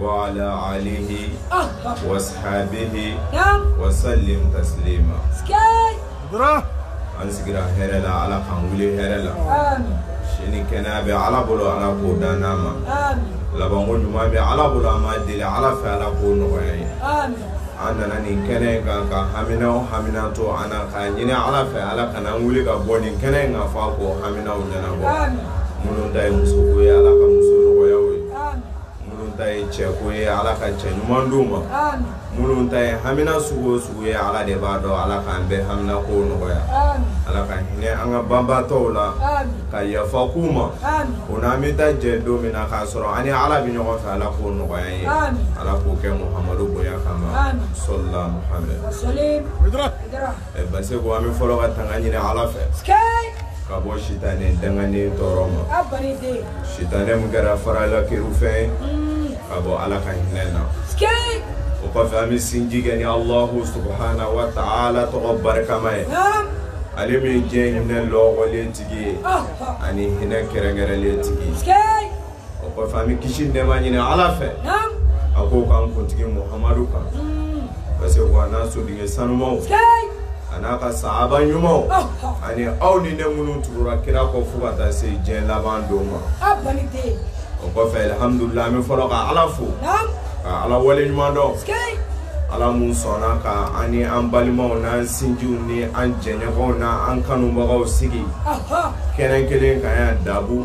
wala alihi wasabihi wasali ka siri ma an sigira hɛrɛ la ala k'an wuli hɛrɛ la sini kɛnɛya bɛ ala bolo ala k'o dan n'a ma labanko ɲuman bɛ ala bolo an b'a deli ala fɛ ala k'o nɔgɔya ye an nana nin kɛnɛ in kan ka haminaw hamina to an na k'a ɲini ala fɛ ala kana an wuli ka bɔ nin kɛnɛ in kan fɔ a k'o haminaw ɲɛnabɔ minnu ta ye musoko ye ala ka muso nɔgɔyaw ye minnu ta ye cɛko ye ala ka cɛ ɲuman di ma minnu ta ye hamina sugu o sugu ye ala de b'a dɔn ala k'an bɛɛ hamina ko nɔgɔya ala ka hinɛ an ka banbatɔw la ka yafa k'u ma o n'an bɛ taa jɛ don min na k'a sɔrɔ an ni ala bɛ ɲɔgɔn fɛ ala k'o nɔgɔya ye ala k'o kɛ muhamadu bonya kama sɔlila muhamadu eh, basi ko an bɛ fɔlɔ ka tanga ɲini ala fɛ ka bɔ sitanɛ danganen tɔɔrɔ ma sitanɛ min kɛra faralakiriw fɛ mm. ka bɔ ala ka hinɛ na o kɔfɛ an bɛ sinji kɛ ni alahu subahana wa taala tɔgɔ barikama ye ale min ye diɲɛ hinɛ lɔgɔlen tigi ye ani hinɛ kɛrɛnkɛrɛnlen tigi ye o kɔfɛ an bɛ kisi nɛɛma ɲini ala fɛ a k'o k'an kuntigi muhamadu kan mm. parce que wa n'a sodige sanumaw a n'a ka sahaba ɲumanw oh, oh. ani aw ni ne minnu tugura kira kɔ fo ka taa se diɲɛ laban don ma ah, o kɔfɛ alihamudulila an bɛ fɔlɔ ka ala fo ka ala wale ɲuman dɔn ala mun sɔnna ka an ni an balimaw n'an sinjiw ni an jɛɲɔgɔnw n'an an kanubagaw sigi kɛrɛnkelen ka yan dabu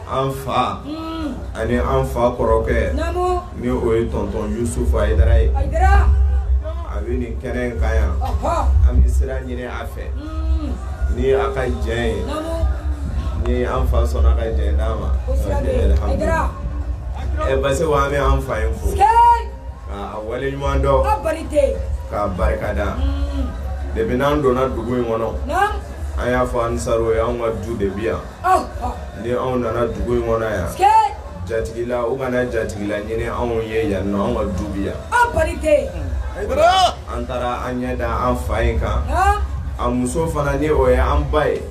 an fa hmm. ani an fa kɔrɔkɛ ni o ye tɔntɔn yusufu ayidara ye a bɛ nin kɛnɛ in kan yan an bɛ sira ɲini a fɛ hmm. ni a ka jɛ ye ni an fa sɔnna ka jɛ d'a ma ɛ basi wa an bɛ an fa in fo k'a wale ɲuman dɔn k'a barika da hmm. depi n'an donna dugu in kɔnɔ an y'a fɔ an saro ye anw ka du de bi yan ni anw nana dugu in kɔnɔ yan jatigila u kana jatigila ɲini anw ye yan nɔ anw ka du bi yan an taara an ɲɛ da an fa in kan a muso fana ni o ye an ba ye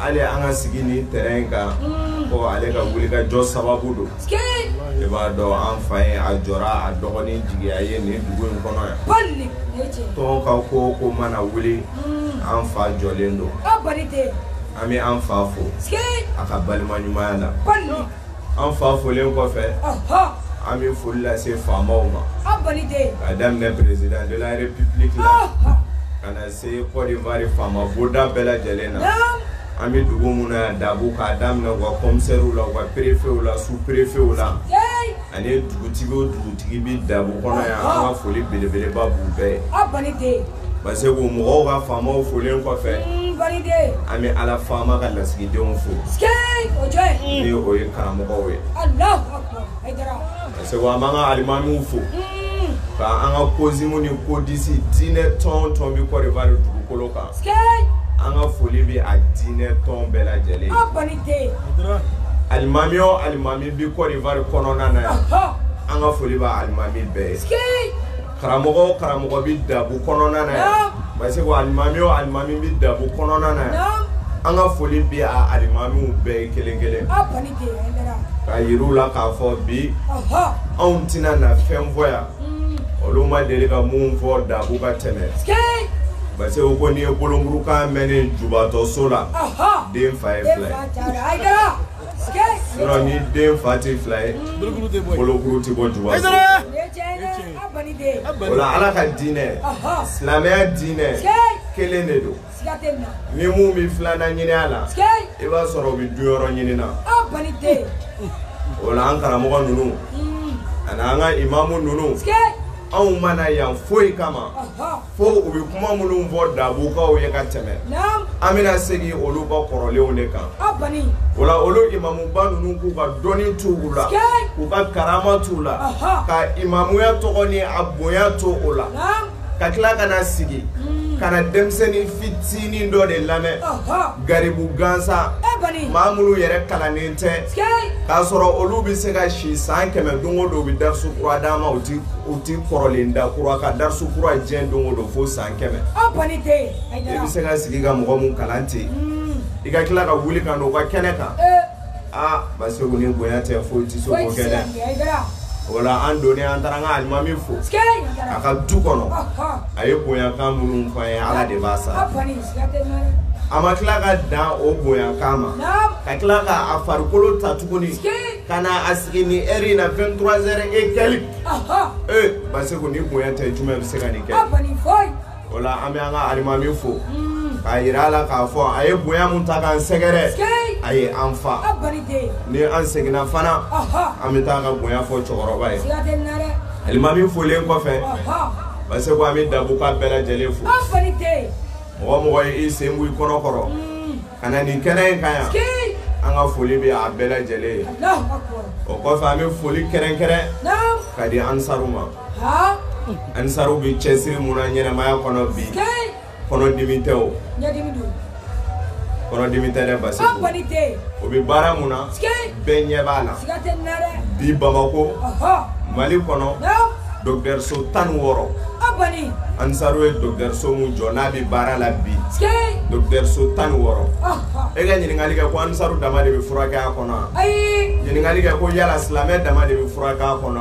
hali an ka sigi ni tɛrɛn kan mm. ko ale ka wuli ka jɔ sababu don i b'a dɔn an fa ye a jɔra a dɔgɔnin jigiya ye nin dugu in kɔnɔ yan tɔn ka ko ko mana wuli an fa jɔlen don an bɛ an fa fo a ka balima ɲumanya la an fa folen kɔfɛ an bɛ foli lase faamaw ma ka daminɛ perezida de la repipiliki la ka na se kɔdiwari faama bonda bɛɛ lajɛlen na an bɛ dugu minnu na yan dabu k'a daminɛ u ka kɔmisɛriw la u ka perefew la su perefew la ani dugutigi o dugutigi bɛ dabu kɔnɔ yan an ka foli belebeleba b'u bɛɛ ye parce que mɔgɔw ka faamaw folen kɔfɛ an bɛ ala faama ka lasigidenw fo ni o ye karamɔgɔw ye parce que an b'an ka alimamiw fo ka an ka kozimu ni kodisi diinɛ tɔn tɔn bi kɔrɔbari dugukolo kan an ka foli bɛ a diinɛ tɔn bɛɛ lajɛlen alimami o alimami bi kɔrɔbari kɔnɔna na yan an ka foli b'a alimami bɛɛ ye karamɔgɔ karamɔgɔ bɛ dabu kɔnɔna na yan parce que alimami o alimami bɛ dabu kɔnɔna na yan an ka foli bɛ a alimamiw bɛɛ kelen kelen ka yiriw la k'a fɔ bi anw tɛna na fɛn fɔ yan mm. olu ma deli ka mun fɔ dabu ka tɛmɛ parce que u ko n'i ye bolomurukan mɛn ne jubatɔ so la den fa ye fila ye ni den fa tɛ fila ye bolokuru tɛ bɔ juba o la ala ka diinɛ silamɛya diinɛ kelen de don ni mun bɛ filanan ɲini a la i b'a sɔrɔ o bɛ du yɔrɔ ɲini na o la an karamɔgɔ ninnu ani an ka imamu ninnu anw mana yan foyi kama fo u bɛ kuma minnu fɔ dabukaw ye ka tɛmɛ an bɛna segin olu ka kɔrɔlenw de kan o la olu imamuba ninnu k'u ka dɔnni t'u u la k'u ka karama t'u la ka imamuya tɔgɔ ni a bonya to o la ka tila ka na sigi hmm. ka na denmisɛnnin fitinin dɔ de lamɛn garibu gansan maa minnu yɛrɛ kalannen tɛ k'a sɔrɔ olu bɛ se ka si san kɛmɛ don o don u bɛ darisu kura d'a ma u ti U tɛ kɔrɔlen da kura ka dasu kura diɲɛ don o don fo san kɛmɛ i bɛ se ka sigi ka mɔgɔ min kalan ten i ka tila ka wuli ka u ka kɛnɛ kan aa ba segu ni bonya tɛ foyi tɛ se kɛ dɛ wala an don an taara an kalimami fo a ka du kɔnɔ a ye bonyakan minnu fɔ ye ala de b'a sa a ma tila ka dan o bonyakan ma ka tila k' a farikolo ta tuguni ka na a sigi ni heure in na 23 heures et quelques ee baseko ni bonya tɛ jumɛn bɛ se ka nin kɛ o la an bɛ an ka alimami fo k'a yira a la k'a fɔ a ye bonya mun ta k'an sɛgɛrɛ a ye an fa ni an seginna fana an bɛ taa ka bonya fɔ cɛkɔrɔba ye alimami folen kɔfɛ baseko an bɛ dabuka bɛɛ lajɛlen fo mɔgɔ mɔgɔ ye i sen bɔ i kɔnɔ kɔrɔ ka na nin kɛnɛ in ka yan Ski! an ka foli bɛ a bɛɛ lajɛlen ye Allahu Akbar. o kɔfɛ an bɛ foli kɛrɛnkɛrɛn Naam. ka di ansaru ma Ha? ansaru bɛ cɛsiri mun na ɲɛnamaya kɔnɔ bi Ski! kɔnɔdimi tɛ o Ɲɛdimi don. kɔnɔdimi tɛ dɛ basi An kɔni tɛ yen. o bɛ baara mun na Ski! bɛɛ ɲɛ b'a la Siga tɛ nin na dɛ. bi bamako Ɔhɔ. mali kɔnɔ Naam. dɔgɔtɔrɔso tan ni wɔɔrɔ ansaro ye dɔgɔtɔrɔso min jɔ n'a bɛ baara la bi dɔgɔtɔrɔso tan ni wɔɔrɔ e ka ɲininkali kɛ ko ansaro dama de bɛ furakɛ a kɔnɔ ɲininkali kɛ ko yala silamɛ dama de bɛ furakɛ a kɔnɔ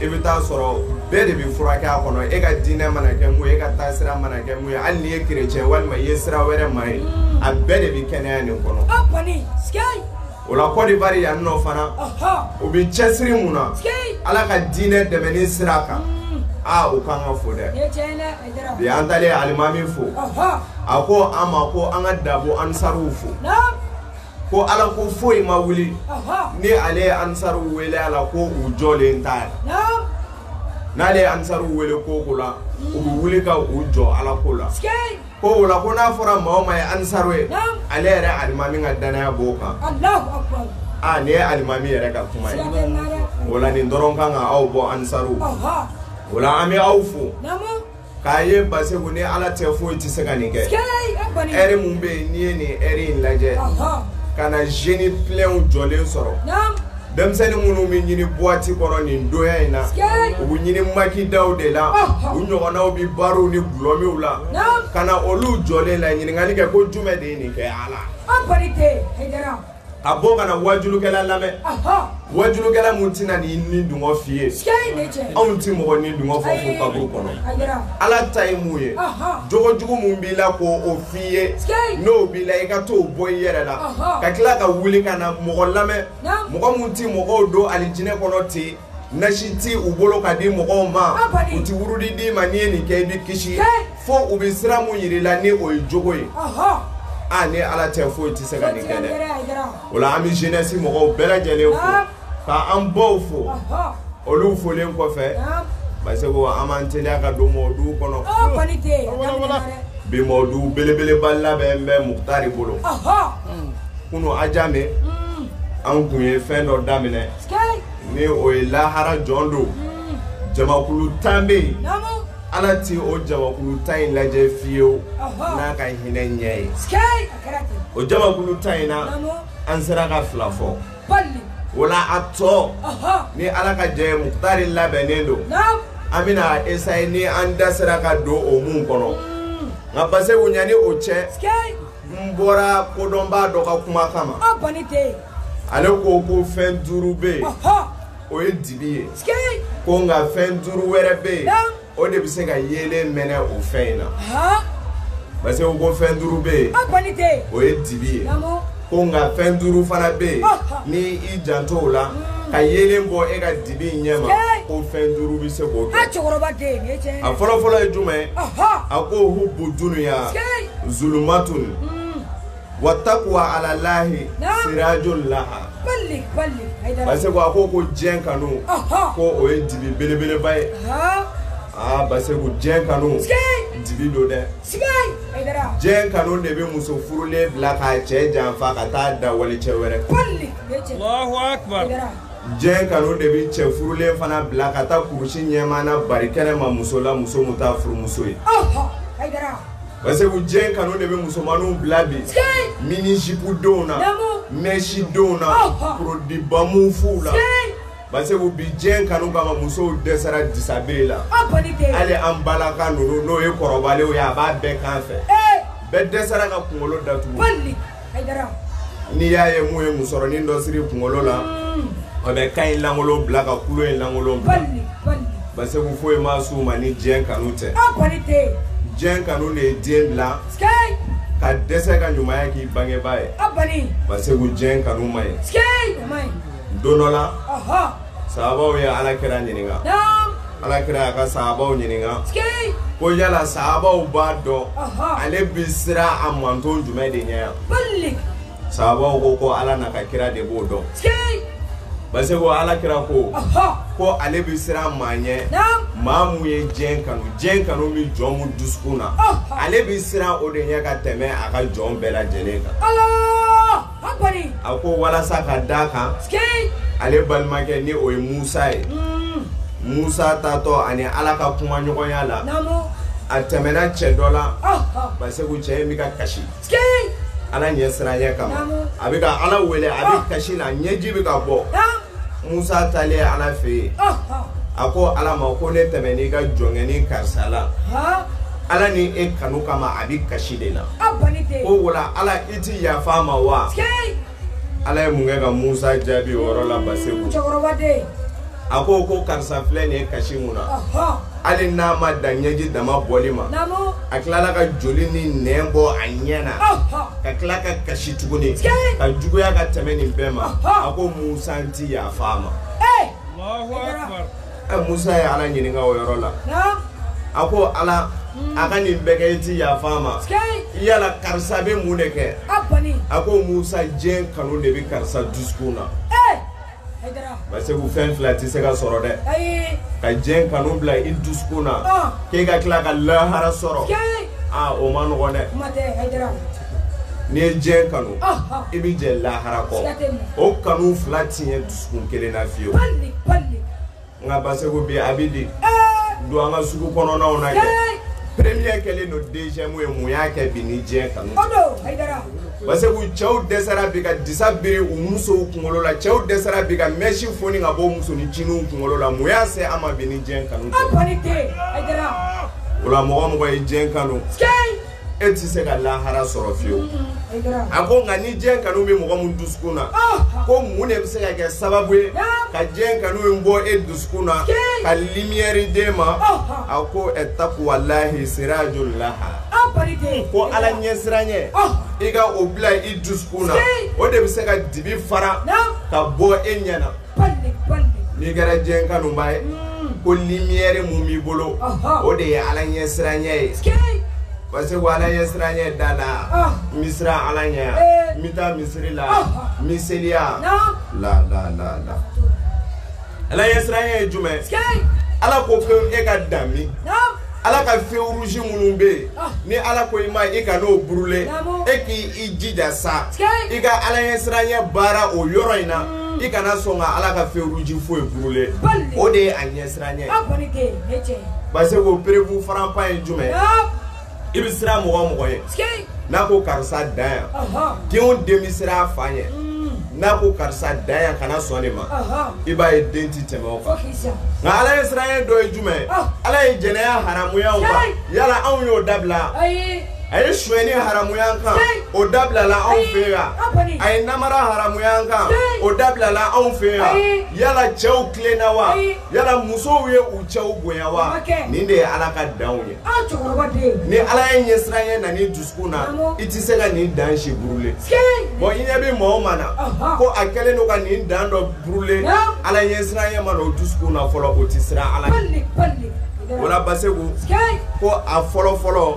i bɛ taa sɔrɔ bɛɛ de bɛ furakɛ a kɔnɔ e ka diinɛ mana kɛ mun ye e ka taasira mana kɛ mun ye hali n'i ye kerecɛn walima i ye sira wɛrɛ ma ye a bɛɛ de bɛ kɛnɛya nin kɔnɔ. o la Côte d'Ivoire yan nɔ fana u bɛ cɛsiri mun na Ala ka diinɛ dɛmɛni sira kan mm. aa o k'an ka fo dɛ bi an taalen alimami fo a ko an ma ko an ka dabo ansariw fo ko Ala ko foyi ma wuli ni ale ye ansariw wele a la ko u jɔlen t'a ye n'ale ye ansariw wele ko o ko la u bɛ wuli ka u jɔ Ala ko la. ko o la ko n'a fɔra maa o maa ye anisaro ye Naam. ale yɛrɛ alimami ka danaya b'o kan Allahu akbar. a nin ye alimami yɛrɛ ka kuma ye Siga tɛ n na dɛ. o la nin dɔrɔn kan ka aw bɔ anisaru Aha. o la an bɛ aw fo Namu. k'a ye basegu ni ala tɛ foyi tɛ se ka nin kɛ Kɛlɛ ye bani. ɛri mun bɛ yen n'i ye nin ɛri in lajɛ Aha. ka na zeni pilɛnw jɔlen sɔrɔ Naam. denmisɛnnin minnu bɛ ɲini buwati kɔnɔ nin donya in na u bɛ ɲini makidaw de la u ɲɔgɔnnaw bɛ baaraw ni gulɔmiw la ka na olu jɔlen la ɲininkali kɛ ko jumɛn de ye nin kɛ ala a bɔ kana wajulukɛla lamɛn wajulukɛla mun tɛna ni ni dungɔ f'i ye anw tɛ mɔgɔ ni dungɔ fɔ fo kaburu kɔnɔ ala ta ye mun ye jogo jugu mun b'i la ko o f'i ye n'o b'i la i ka t'o bɔ i yɛrɛ la ka tila ka wuli ka na mɔgɔ lamɛn mɔgɔ minnu tɛ mɔgɔw don ali jinɛ kɔnɔ ten nasi tɛ u bolo ka di mɔgɔw ma u tɛ wurudi d'i ma n'i ye nin kɛ i bɛ kisi fo u bɛ sira min jira i la ni o ye jogo ye a ni ala tɛ foyi tɛ se ka nin kɛ dɛ o la an bɛ jeunesse mɔgɔw bɛɛ lajɛlen fo ka an baw fo olu folen kɔfɛ parce que an b'an teliya ka don mɔgɔw duw kɔnɔ. Bi mɔdu belebeleba labɛn bɛ mutari bolo kun ajan de an tun ye fɛn dɔ daminɛ ni o ye lahara jɔn don jakulu tan bɛ yen ala tɛ o jakulu ta in lajɛ fi ye o n'a ka hinɛ ɲɛ ye o jakulu ta in na an sera ka fila fɔ o la a tɔ ni ala ka jɛ mutari labɛnnen don an bɛna esayi ni an da sera ka don o mun kɔnɔ mm. nka base wuɲa ni o cɛ n bɔra kodɔnbaa dɔ ka kuma kama ale ko ko fɛn duuru bɛ yen o ye dibi ye ko nka fɛn duuru wɛrɛ bɛ yen o de bɛ se ka yeelen mɛnɛ o fɛn in na parce que u ko fɛn duuru bɛ yen o ye dibi ye ko nka fɛn duuru fana bɛ yen ni i janto o la mm. ka yeelen bɔ e ka dibi in ɲɛ ma ko fɛn duuru bɛ se k'o kɛ a fɔlɔfɔlɔ ye jumɛn a ko hubu dunuya zulumatun mm. wata ko alalayi sirajɔ laha parce que a ko ko diɲɛ kanu ko o ye dibi belebeleba ye aa parce que diɲɛ kanu dibi don dɛ diɲɛ kanu de bɛ muso furulen bila k'a cɛ janfa ka taa da wale cɛ wɛrɛ diɲɛ kanu de bɛ cɛ furulen fana bila ka taa kurusi ɲɛmaana bari kɛnɛ ma muso la muso mu taa furumuso ye parce que diɲɛ kanu de bɛ musomaninw bila bi mini jipu denw na mɛsi denw na produit bamuw f'u la parce que bi diɲɛ kanu kama musow dɛsɛra disabiri la hali an balaka ninnu n'o ye kɔrɔbalenw ye a b'a bɛɛ kan fɛ bɛɛ dɛsɛra ka kunkolo datugu n'i y'a ye mun ye musɔrɔnin dɔ siri kunkolo la mm. a bɛ kan in lankolon bila ka kulo in lankolon bila basegu foyi ma s'u ma ni diɲɛ kanu tɛ diɲɛ kanu de ye den bila ka dɛsɛ ka ɲumanya k'i bangebaa ye basegu diɲɛ kanu ma ye don dɔ la sabaw ye ala kira ɲininka ala kira y'a ka sabaw ɲininka ko yala sabaw b'a dɔn ale bi sira a manton jumɛn de ɲɛ yan sabaw ko ko ala n'a ka kira de b'o dɔn parce que ala kira ko ko ale bɛ siran maa ɲɛ maa mun ye diɲɛ kanu diɲɛ kanu bɛ jɔn mun dusukun na ale bɛ siran o de ɲɛ ka tɛmɛ a ka jɔn bɛɛ lajɛlen kan a ko walasa ka d a kan ale balimakɛ ni o ye musa ye mm. musa taatɔ ani ala ka kuma ɲɔgɔnya la a tɛmɛna cɛ dɔ la oh, oh. basegu cɛ ye bɛ ka kasi ala ɲɛ siranya kama a bɛ ka ala wele a bɛ kasi na ɲɛji bɛ ka bɔ Musa taalen Ala fɛ yen, ɔhɔ, a ko Ala ma ko ne tɛmɛ n'i ka jɔnkɛni karisa la, han, Ala ni e kanu kama a bɛ kasi de la, abali tɛ, ko o la Ala i tɛ yafa a ma wa? sikeyi, Ala ye mun kɛ ka Musa jaabi o yɔrɔ la Baseku? cɛkɔrɔba den, a ko ko karisa filɛ nin ye kasi mun na, ɔhɔ. hali n'a ma dan ɲɛji dama bɔli ma a tilala ka joli ni nɛn bɔ a ɲɛ na ka tila ka kasi tuguni ka juguya ka tɛmɛ nin bɛɛ ma a ko musa n ti yafa a ma ɛ musa ye ala ɲininka o yɔrɔ la a ko ala hmm. a ka nin bɛɛ kɛ i ti yafa a ma yala karisa bɛ mun de kɛ a ko musa diɲɛ kanu de bɛ karisa dusukun na ba segu fɛn fila tɛ se ka sɔrɔ dɛ ka diɲɛ kanu bila i dusukun na ah. k'e ka tila ka lahara sɔrɔ ah, o ma nɔgɔn dɛ n'i ye diɲɛ kanu ah, i bɛ jɛ lahara kɔ o kanu fila tiɲɛ dusukun kelen na fiyewu n ka baseko bi a bɛ di don an ka sugu kɔnɔnaw na kɛ premier kɛlen don deuxième ye mun y'a kɛ bi ni diɲɛ kanu baseko cɛw dɛsɛra bi ka disa biri u musow kunkolo la cɛw dɛsɛra bi ka mɛsi foni ka bɔ muso ni ciniw kunkolo la mun y'a se an ma bi ni diɲɛ kanu tɛ o la mɔgɔ mɔgɔ ye diɲɛ kanu e tɛ se ka lahara sɔrɔ fiyewu mm-hmm. a ko nka ni diɲɛ kanu bɛ mɔgɔ min dusukun na ah! ko mun de bɛ se ka kɛ sababu ye ka diɲɛ kanu in bɔ e dusukun na ka limiyɛri d'e ma ah! a ko ɛtakuwalahi sirajul lahara ah, ko ala ɲɛsiranyɛ i ka o bila i dusukun na o de bɛ se ka dibi fara ka bɔ e ɲɛ na n'i kɛra diɲɛ kanunba ye ko limiyɛri mun b'i bolo o de ye ala ɲɛ siranyɛ ye parce que ala ɲɛ siranyɛ da la n bɛ siran ala ɲɛ yan n bɛ taa misiri la n bɛ seliya la la la la ala ɲɛ siranyɛ ye jumɛn ala ko ko e ka dan min ala ka feu rouge minnu bɛ yen ah. ni ala ko i ma i ka n'o burulen e k'i i jija sa i ka ala ɲɛ siranyɛ baara o yɔrɔ in na i kana sɔn ka ala ka fewuruji foyi kurule o de ye a ɲɛsiran ɲɛ parce que o perebu faranpa ye jumɛn i bɛ siran mɔgɔ mɔgɔ ye n'a ko karisa dan yan denw den bɛ siran a fa ɲɛ n'a ko karisa dan yan kana sɔn de ma i b'a ye den ti tɛmɛ o kan nka ala ye siranya dɔ ye jumɛn ala ye jɛnɛya haramuyaw kan yala anw y'o dabila a ye suyɛni haramuya kan o dabilala anw fɛ yan a ye namara haramuya kan o dabilala anw fɛ yan yala cɛw tilenna wa yala musow ye u cɛw bonya wa nin de ye ala ka danw ye ni ala ye ɲɛsiranya na ni dusukun na i tɛ se ka nin dan si burule bɔn i ɲɛ bɛ mɔgɔ ma na ko a kɛlen don ka nin dan dɔ burule ala ɲɛsiranya ma na o dusukun na fɔlɔ o tɛ siran ala wala ba se ko ko a fɔlɔ fɔlɔ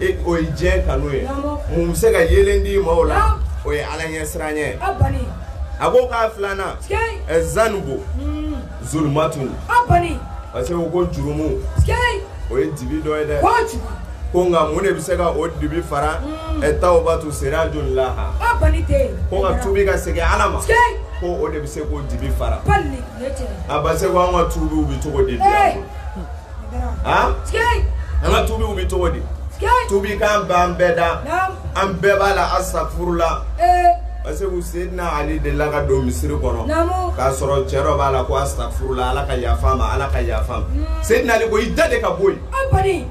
e o ye diɲɛ kanu ye mun bɛ se ka yeelen di ma o la o ye ala ɲɛ siran ɲɛ a ko k'a filanan ɛ zanubo zulumatu parce que ko jurumu o ye dibi dɔ ye dɛ ko nka mun de bɛ se ka o dibi fara ɛ taw b'a to sera joli la ko nka tubi ka segin ala ma ko o de bɛ se k'o dibi fara a ba se ko an ka tuubiw bɛ cogo di bi an ka tuubiw bɛ cogo di tuubi kan b'an bɛɛ da an bɛɛ b'a la asafuru la parce que Seydina Ali de la ka don misiri kɔnɔ k'a sɔrɔ cɛ dɔ b'a la ko asafuru la ala ka yafa ma ala ka yafa ma hmm. Seydina Ali ko i da de ka bɔ yen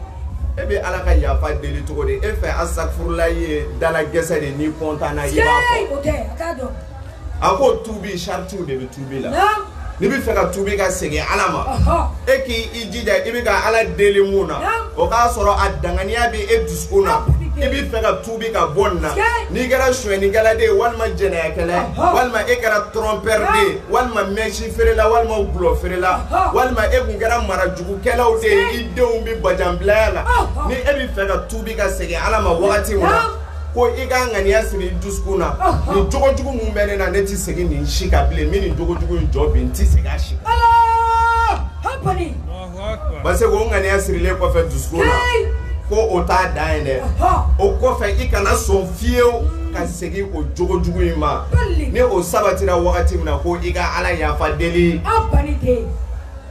e bɛ ala ka yafa deli cogo di e fɛ asafurula ye dala gɛsɛ de n'i kɔntanna i b'a fɔ a ko tubi saritiw de bɛ tubi la n'i bɛ fɛ ka tubi ka segin ala ma e k'i i jija i bɛ ka ala deli mun na o k'a sɔrɔ a danganiya bɛ e dusukun na i bɛ fɛ ka tubi ka bɔ nin na n'i kɛra sonyɛnikɛla de ye walima jɛnɛyakɛla ye walima e kɛra tɔrɔnpɛri de ye walima mɛsi feerela walima gulɔ feerela walima e tun kɛra marajugukɛlaw de ye i denw bɛ bajanbilaya la ni e bɛ fɛ ka tubi ka segin ala ma wagati min na ko i ka ŋaniya siri dusukun na ni jogojugu mun bɛ ne na ne tɛ segin nin si ka bilen min nin jogojugu in jɔ bi n tɛ segin a si kan parce que o ŋaniya sirilen kɔfɛ dusukun na ko o t'a dan ye dɛ o kɔfɛ i kana sɔn fiyewu ka segin o jogojugu in ma ni o sabatira wagati min na ko i ka ala yafa deli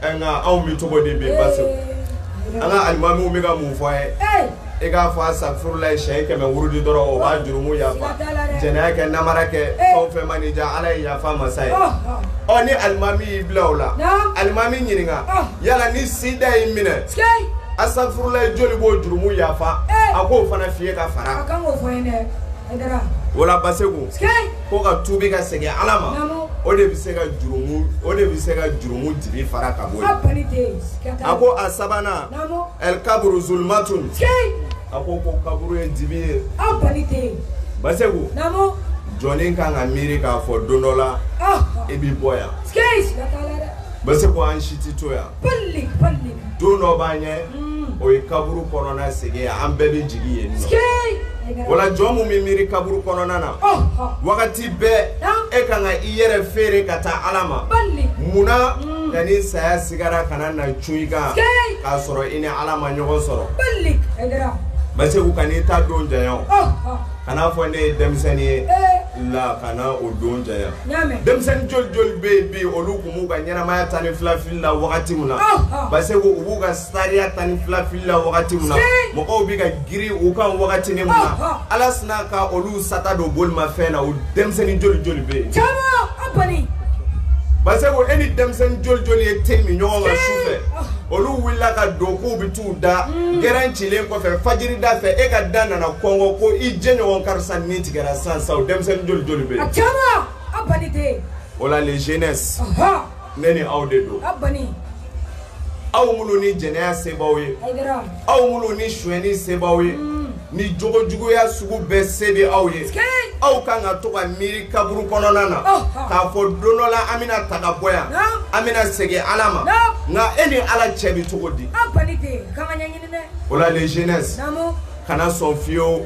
nka anw bɛ cogo di bi parce que an ka alimamiw bɛ ka mun fɔ an ye i k'a fɔ a safurula ye siɲɛ kɛmɛ wurudi dɔrɔn o b'a jurumu yafa jɛnɛya kɛ namara kɛ eh. fɛn o fɛn ma n'i diya ala ye yafa masa ye oh, oh. ɔ ni alimami y'i bila o la alimami ɲininka oh. yala ni sida y'i minɛ asafurula ye joli b'o jurumu yafa eh. a k'o fana fiyɛ ka fara a kan k'o fɔ n ye dɛ i dara wala basegu ko ka tuubi ka segin ala ma o de bɛ se ka jurumu o de bɛ se ka jurumu dibi fara ka bɔ yen a ko a sabanan El kaburu zulumatun a ko ko kaburu ye dibi ye aw bali tɛ yen basegu jɔlen kan ka miiri k'a fɔ don dɔ la i b'i bɔ yan basegu an si tɛ to yan don dɔ b'an ɲɛ o ye kaburu kɔnɔna segin an bɛɛ bɛ jigin yen nɔ wala jɔn min bɛ miiri kaburu kɔnɔna na wagati bɛɛ e kan ka i yɛrɛ feere ka taa ala ma mun na yanni saya sigara kana na cun i kan k'a sɔrɔ i ni ala ma ɲɔgɔn sɔrɔ ma se u kan'i ta don janya o oh, oh. kana fɔ ne ye denmisɛnnin ye eh. la kana o don janya denmisɛnnin joli joli bɛ yen bi olu tun b'u ka ɲɛnamaya tan ni fila fili la wagati min na oh, ba se u b'u ka sariya tan ni fila fili la wagati min na mɔgɔw bɛ ka Giri u ka wagati min na ala sina ka olu sata don bolimafɛn na o denmisɛnnin joli joli bɛ yen kɔni parce que e ni denmisɛnnin joli joli ye te min ɲɔgɔn ka su fɛ olu wulila ka don k'u bɛ t'u da mm. gɛrɛn cilen kɔfɛ fajiri da fɛ e ka da nana kɔngɔ ko i jɛ ɲɔgɔn karisa ni tigɛra sisan sisan o denmisɛnnin joli joli bɛ yen o la les jeunes ne ni aw de don aw minnu ni jɛnɛya sebaw ye aw minnu ni suyni sebaw ye mm. ni jjuguya sugu bɛɛ se bɛ aw ye aw ka kan ka to ka miiri kaburu kɔnɔna na oh, oh. k'a fɔ don dɔ la an bɛna ta ka bɔ yan an bɛna segin ala ma nka e ni ala cɛ bɛ cogo di o la les jeunes kana sɔn fiyew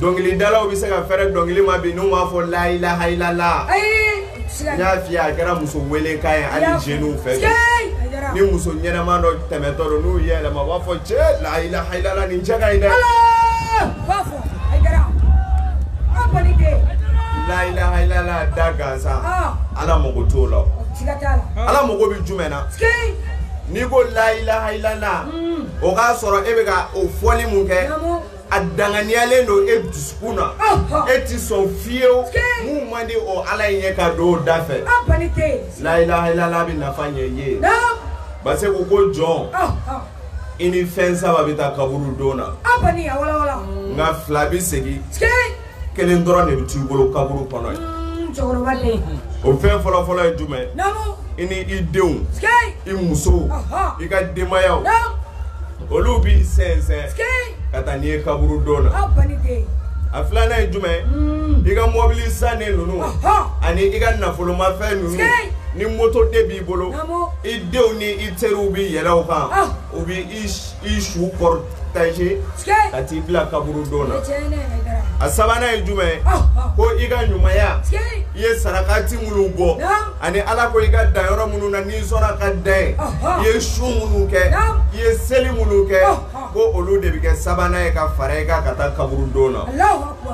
dɔnkilidalaw bɛ se ka fɛɛrɛ dɔnkili ma bi n'u b'a fɔ layilahalala n y'a f'i ye a kɛra muso weelekan ye hali jeniw fɛ ni muso ɲɛnama dɔ tɛmɛtɔ don n'u yɛlɛma u b'a fɔ cɛ layilahalala nin cɛ ka ɲi dɛ layilahalala da gansan ala mago t'o la ala mago bɛ jumɛn na n'i ko layilahalala o k'a sɔrɔ e bɛ ka o fɔli mun kɛ a danganiyalen don e dusukun na e ti sɔn fiyewu mun man di o ala in ye ka don o da fɛ layilahalala bɛ nafa ɲɛ ye parce que ko jɔn i ni fɛn saba bɛ taa kaburu don na nka fila bɛ segin kelen dɔrɔn de bɛ t'i bolo kaburu kɔnɔ ye o fɛn fɔlɔfɔlɔ ye jumɛn i ni i denw i musow i ka denbayaw olu b'i sɛnsɛn ka taa n'i ye kaburu don na a filanan ye jumɛn hmm. i ka mɔbili sannen ninnu ani i ka nafolomafɛn ninnu ni moto de b'i bolo i denw ni i teriw bɛ yɛlɛ o kan u bɛ i su kɔrɔ taze ka t'i bila kaburu don na a sabanan ye jumɛn ah, ah. ko i ka ɲumanya i ye saraka ti minnu bɔ ani ala ko i ka dan yɔrɔ minnu na n'i sɔnna ka dan ye ah, i ye su minnu kɛ i ye seli minnu kɛ ko olu de bɛ kɛ sabanan ye ka fara i kan ka taa kaburu don na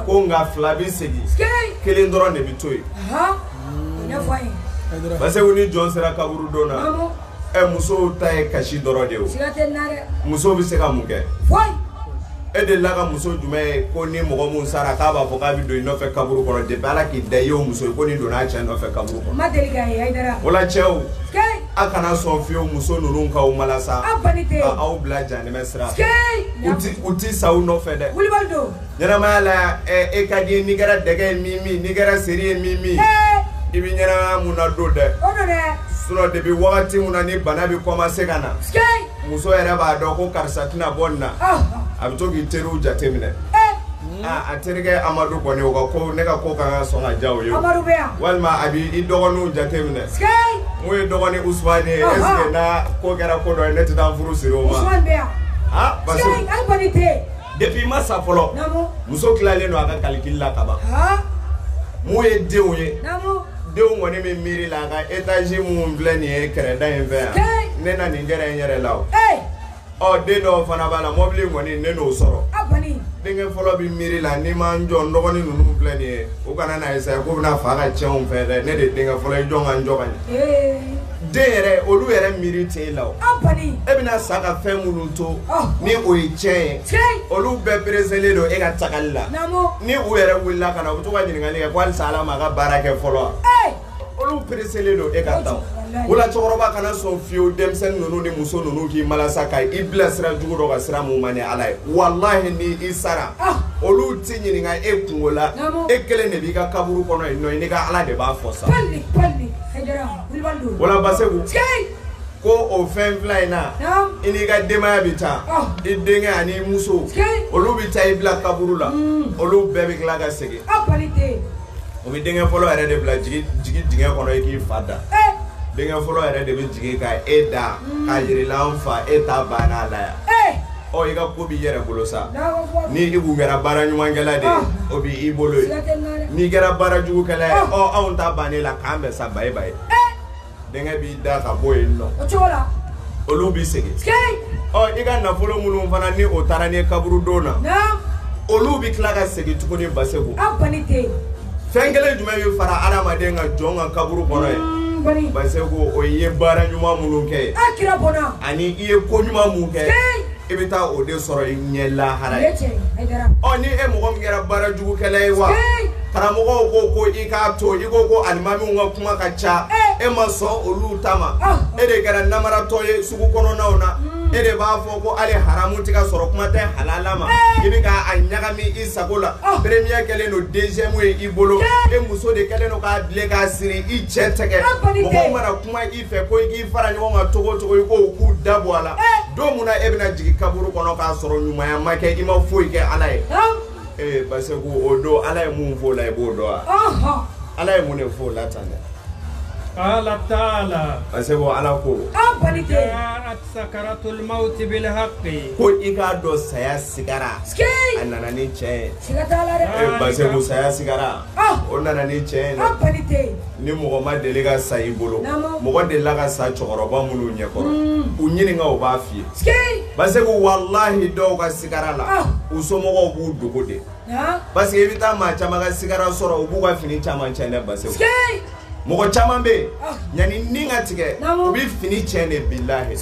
ko nka fila bɛ segin kelen dɔrɔn de bɛ to yen parce que u ni jɔn sera kaburu don na ɛ musow ta ye kasi dɔrɔn de ye o siga tɛ nin na dɛ muso bɛ se ka mun kɛ foyi e de la ka muso jumɛn ye ko ni mɔgɔ min sara k'a b'a fɔ k'a bɛ don i nɔfɛ kaburu kɔnɔ depuis ala k'i da i y'o muso ye ko nin donna a cɛ nɔfɛ kaburu n kɔnɔ ma deli k'a ye ayidara o la cɛw sikeyi a kana sɔn fiyewu muso ninnu k'aw malasa a bani tɛ ka aw bila janɛmɛ sira fɛ sikeyi u ti u ti sa u nɔfɛ dɛ wulibali don Ɲɛnamaya la e ka di n'i kɛra dɛgɛ ye min min n'i kɛra seri ye min min i bɛ ɲɛnamaya mun na don dɛ sinon depuis wagati min na ni bana bɛ commencer ka na muso yɛrɛ b'a dɔn ko karisa tɛna bɔ nin na a bɛ to k'i teriw jateminɛ a terikɛ Amadu kɔni o ka ko ne ka ko ka kan ka sɔn ka diya o ye walima a bɛ i dɔgɔninw jateminɛ mun ye dɔgɔnin Usumani ye est ce que n'a ko kɛra ko dɔ ye ne tɛ taa n furu siri o ma. depuis i ma sa fɔlɔ muso tilalen don a ka kalikili la kaban mun ye denw ye denw kɔni bɛ miiri la a ka etazi minnu filɛ nin ye kɛrɛda in fɛ yan ne na nin kɛra n yɛrɛ la o ɔ den dɔw fana b'a la mɔbili kɔni ne n'o sɔrɔ denkɛ fɔlɔ bɛ miiri la n'i ma n jɔ n dɔgɔnin ninnu filɛ nin ye u kana na esaya k'u bɛna fa ka tiɲɛw fɛ dɛ ne de ye denkɛ fɔlɔ ye jɔn ka n jɔ ka ɲɛ den yɛrɛ olu yɛrɛ miiri tɛ e la o an kɔni e bɛna sa ka fɛn minnu to Ɔhɔn. ni o ye tiɲɛ ye tiɲɛ olu bɛɛ pereselen don e ka tagali la namo ni u yɛrɛ wulila ka na u bɛ to ka ɲininkali kɛ ko halisa ala ma ka baara kɛ fɔlɔ wa ee olu pereselen don e ka taa o. Walayi. o la cɛkɔrɔba kana sɔn fiyewu denmisɛnnin ninnu ni muso ninnu k'i malasa ka i bila sira jugu dɔ ka sira mun man ni ala ye walahi ni i sara Ah. olu ti ɲininka e kungo la Naamu. e kelen de b'i ka kaburu kɔnɔ yen nɔ i ni ka ala de b'a fɔ sa pali pali hɛdɛrɛ wala ba segu ko o fɛn fila in na i n'i ka denbaya bɛ taa ah. i denkɛ ani muso olu bɛ taa i bila kaburu la hmm. olu bɛɛ bɛ tila ka segin ah, o bɛ denkɛ fɔlɔ yɛrɛ de bila jigi jigi dingɛ kɔnɔ i k'i fa da eh. denkɛ fɔlɔ yɛrɛ de bɛ jigin ka e da hmm. k'a jir'i la an fa e ta banna a la yan eh. Ɔ i ka ko b'i yɛrɛ bolo sa ni i kun kɛra baara ɲumankɛla de o bɛ i bolo ye n'i kɛra baara jugukɛla ye ɔ anw ta ban ne la k'an bɛ sa ba ba ye denkɛ b'i da ka bɔ yen nɔ olu b'i segin ɔ i ka nafolo minnu fana ni o taara ni kaburudon na olu bɛ tila ka segin tuguni ni ba fɛn kelen jumɛn bɛ fara adamaden ka jɔn ka kaburu kɔnɔ ye hmm, parce que o ye baara ɲuman minnu kɛ ye ani i ye ko ɲuman minnu kɛ i bɛ taa o de sɔrɔ i ɲɛ lahara ye ɔ ni e mɔgɔ min kɛra baara jugukɛla ye wa karamɔgɔw ko ko i k'a to i ko ko alimamiw ka kuma ka ca e ma sɔn olu ta ma ah. e de kɛra namaratɔ ye sugu kɔnɔnaw na hmm. e de b'a fɔ ko ale hamu tigɛ sɔrɔ kuma tɛ halala ma eh! i bɛ ka a ɲagami i sago la ah! peremiya kɛlen don denmu ye i bolo eh! e muso de kɛlen don k'a bilen k'a siri i cɛ tɛgɛ ah, mɔgɔw mana kuma i fɛ ko i k'i fara ɲɔgɔn kan cogo cogo i k'o k'u da bɔ a la eh! don mun na e bɛna jigin kaburu kɔnɔ k'a sɔrɔ ɲumanya ma kɛ i ma foyi kɛ ala ye ah! ee parce que o don ala ye mun f'o la i b'o dɔn wa ala ye mun de f'o la tan dɛ ala taala parce que ala ko ko i k'a dɔn saya sigara a nana ni cɛ ye eh, basɛku saya sigara ah! o nana ni cɛ ye ni mɔgɔ ma deli ka sa i bolo mɔgɔ delila ka sa cɛkɔrɔba minnu ɲɛkɔrɔ mm. u ɲininka u b'a f'i ye basɛku walahi dɔw ka sigara la ah! u somɔgɔw b'u dogo de parce que i bɛ taa maa caman ka sigara sɔrɔ u b'u ka fini caman cɛn dɛ basɛku mɔgɔ caman bɛ yen yanni ni ka tigɛ u bɛ fini tiɲɛ de bilahi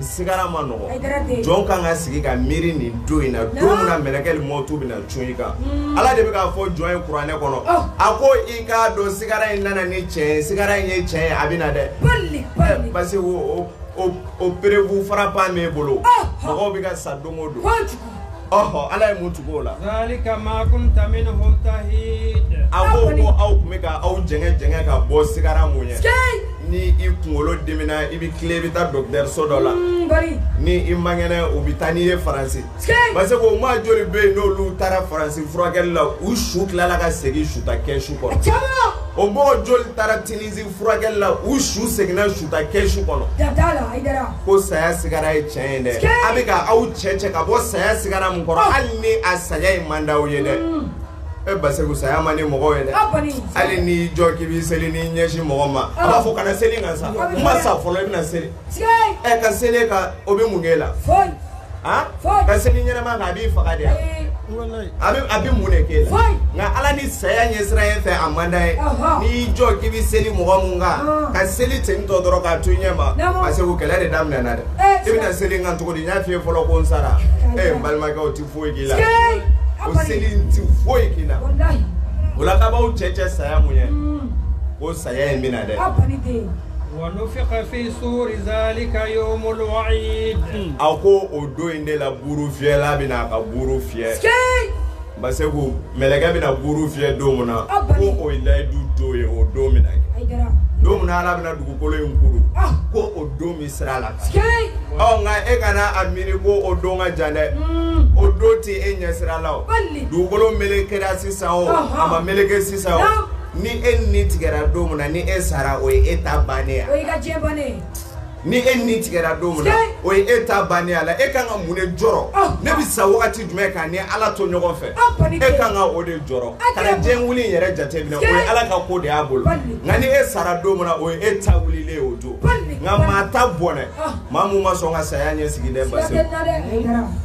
sigara ma nɔgɔ jɔn kan ka sigi ka miiri nin don in na don min na mɛlɛkɛli mɔtu bɛ na cun i kan mm. ala de bɛ k'a fɔ jɔn ye kuranɛ kɔnɔ oh. a ko i k'a dɔn sigara in nana ni tiɲɛ ye sigara in ye tiɲɛ ye a bɛ na dɛ parce que o o o perebu farapan b'e bolo oh. mɔgɔw bɛ ka sa don o don. Ɔhɔ Ala ye mun tugu o la? zaalika maa kunta minhu tahiid A ko ko aw tun bɛ ka aw jɛngɛ jɛngɛ ka bɔ sigara mun ɲɛ? Sikeyi. Ni i kunkolo dimina i bɛ tilen i bɛ taa dɔgɔtɔrɔso dɔ la. N kɔni. Ni i man kɛnɛ u bɛ taa n'i ye Faransi. Sikeyi. Parce que u maa joli bɛ yen n'olu taara Faransi furakɛli la u su tilala ka segin suta kɛsu kɔnɔ. A caman. O mɔgɔ joli taara Tunisie furakɛli la u su seginna su ta kɛ su kɔnɔ ko saya sigara ye tiɲɛ ye dɛ a bɛ ka aw cɛ cɛ ka bɔ saya sigara min kɔrɔ hali ni a saya in man d'aw ye dɛ mm. e basegu saya man di mɔgɔw ye dɛ hali n'i jɔ k'i b'i seli n'i ɲɛsin mɔgɔ ma a b'a fɔ kana seli kan sa n ma sa fɔlɔ i bɛna seli ɛ ka seli ka o bɛ mun k'e la ka seli ɲɛnama kan a b'i faga de a bɛ a bɛ mun de k'e la nka ala ni saya ɲɛ sira e fɛ a man d'a ye n'i y'i jɔ k'i bɛ seli mɔgɔ mun kan ka seli ten tɔ dɔrɔn k'a to i ɲɛ ma parce que kɛlɛ de daminɛna dɛ i bɛna seli kan cogo di n y'a f'i ye fɔlɔ ko n sara e n balimakɛ o tɛ foyi k'i la o seli n tɛ foyi k'i la o la k'a b'aw cɛ cɛ saya mun ye ko saya in bɛna dɛ. A ko o don in de la buru fiyɛla bɛna a ka buru fiyɛ sikeyi ba segu mɛlɛkɛ bɛna buru fiyɛ don min na abali ko o ye layidu don ye o don bɛna kɛ a diyara don min na Ala bɛna dugukolo in kuru ah ko o don bɛ sira la sikeyi ɔ nka e kana a miiri ko o don ka jan dɛ o don tɛ e ɲɛ sira la o bali dugukolo melekera sisan o Ɔhɔn. a ma meleke sisan o Naamu. ni e ni tigɛ don min na ni e sara o ye e ta ban ne ni e ni tigɛ don min o ye e ta ban ne a la e ka ka mun de jɔ oh. ne bɛ sa wagati jumɛn ka ni ala to ɲɔgɔn fɛ oh, e ka ka o de jɔ ka den wuli yɛrɛ jate minɛ o ye ala ka ko de y'a bolo nka ni e sara don min na o ye e ta wulilen o don nka maa ta bɔn dɛ ah. maa mun ma sɔn ka saya ɲɛ sigi dɛ basi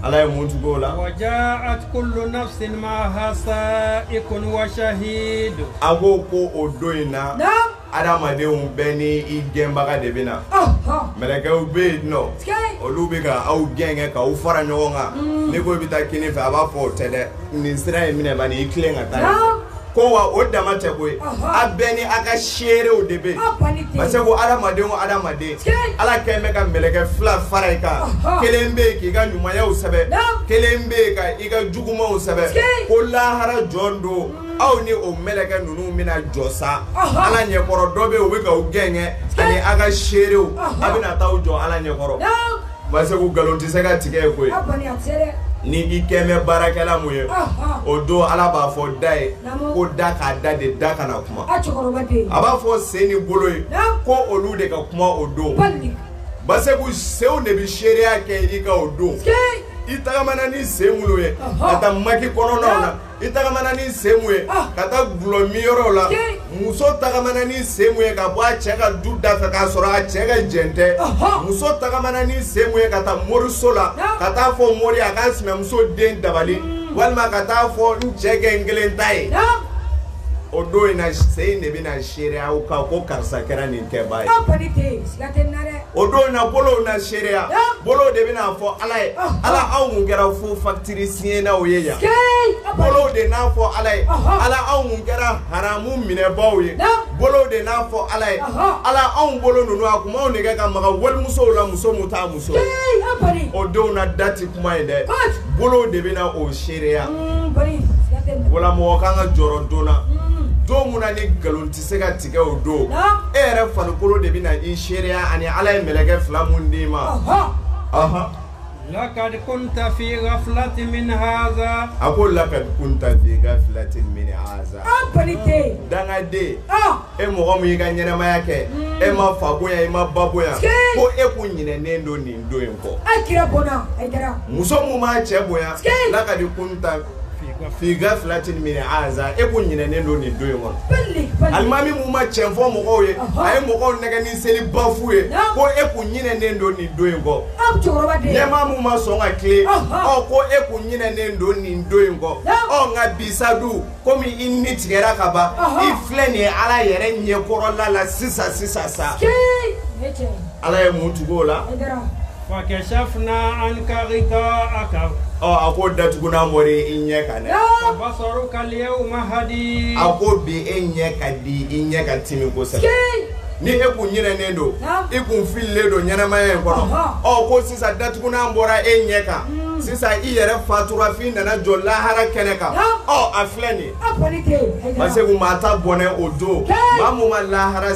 ala ye mun tugu o la. wajaat kullu nafsin maaha saa'ikun wa shahid. a ko ko o don in na. adamadenw bɛɛ ni i gɛnbaga de bɛ na. Ah, ah. mɛlɛkɛw bɛ yen nɔ. olu bɛ ka aw gɛn kɛ k'aw fara ɲɔgɔn kan. Mm. n'i ko i bɛ taa kini fɛ a b'a fɔ o tɛ dɛ nin sira in minɛ bani i tilen ka taa. ko wa o dama tɛ ko ye a bɛɛ ni a ka seerew de bɛ yen parce que ko adamaden o adamaden ala kɛlen bɛ ka mɛlɛkɛ fila fara i kan kelen bɛ yen k'i ka ɲumanyaw sɛbɛn kelen bɛ yen ka i ka jugumanw sɛbɛn ko lahara jɔn don mm. aw ni o mɛlɛkɛ ninnu bɛna jɔ sa ala ɲɛkɔrɔ dɔ bɛ yen o bɛ k'aw gɛngɛn ani a ka seerew a bɛna taa aw jɔ ala ɲɛkɔrɔ. Ma se k'u nkalon tɛ se ka tigɛ ye koyi ni i kɛmɛ baarakɛla mun ye o don ala b'a fɔ da ye ko da k'a da de da kana na kuma a b'a fɔ sen ni bolo ye ko olu de ka kuma o don ba se k'u senw de bɛ seereya kɛ i ka o don i tagamana ni sen ye a taa maki kɔnɔnw na i tagamana ni sen mun ye ah. ka taa gulɔ min yɔrɔ la muso tagamana ni sen mun ye ka bɔ a cɛ ka du da fɛ k'a sɔrɔ a cɛ ka jɛn tɛ muso tagamana ni sen mun ye ka taa moriso la ka taa fɔ mori a k'a sinamuso den dabali hmm. walima ka taa fɔ n cɛ kɛ n kelen ta ye o don in na se in de bɛna seere aw kan ko karisa kɛra nin kɛbaa ye. o don na bolow na seereya bolow de bɛna fɔ ala ye ala anw kun kɛra fo fakitiri siɲɛnaw ye yan bolow de n'a fɔ ala ye ala anw kun kɛra haramu minɛbaaw ye bolow de n'a fɔ ala ye ala anw bolo ninnu a kun b'anw nɛgɛ ka maga walimusow la muso mun t'a muso o denw na da ti kuma ye dɛ bolow de bɛna o seereya wala mɔgɔ k'an ka jɔrɔ don na don mun na ni nkalon tɛ se ka tigɛ tigɛ o don e yɛrɛ farikolo de bɛna i seereya ani Ala ye mɛlɛkɛ fila minnu d'i ma lakadi kunta fi gafilati min haza a ko lakadi kunta fi gafilati min haza an balite dangaden e mɔgɔ min y'i ka ɲɛnamaya kɛ hmm. e ma fa bonya i ma ba bonya ko e kun ɲinɛnen don nin don in kɔ a kira bɔnna a kɛra muso mun b'a cɛ bonya lakadi kunta Fii ka filati minɛ az e ko ɲinien don nin don in wa alimami ma cɛ fɔ mɔgɔw ye a ye mɔgɔw nɛgɛ ni seli bafu ye ko e ko ɲinien don nin don in kɔ ɲɛma ma sɔn ka tile ko e ko ɲinien don nin don in kɔ nka bisadu komi i ni tigɛ ka ban i filɛ nin ye ala yɛrɛ ɲɛ kɔrɔla la sisan sisan sa Ala ye mun tugu o la? A Kira. Fa kachafna anka ghita'aka . Ɔ a ko datuguna an bɔra i ɲɛ kan dɛ. Fa basaruka al-yawma hadid . A ko bi e ɲɛ ka di, i ɲɛ ka timi kosɛbɛ. Sikeyi! Ni e kun ɲinɛnen don. Naamu. I kun fililen don ɲɛnamaya in kɔnɔ. Ɔnhɔn. Ɔ ko sisan datugunan bɔra e ɲɛ kan. Un. Sisan i yɛrɛ fatura f'i nana jɔ lahara kɛnɛ kan. Naamu. Ɔ a filɛ nin ye. A kɔni tɛ yen. Parce que maa t'a bɔnɛ o don. Sikeyi! Maa min ma lahara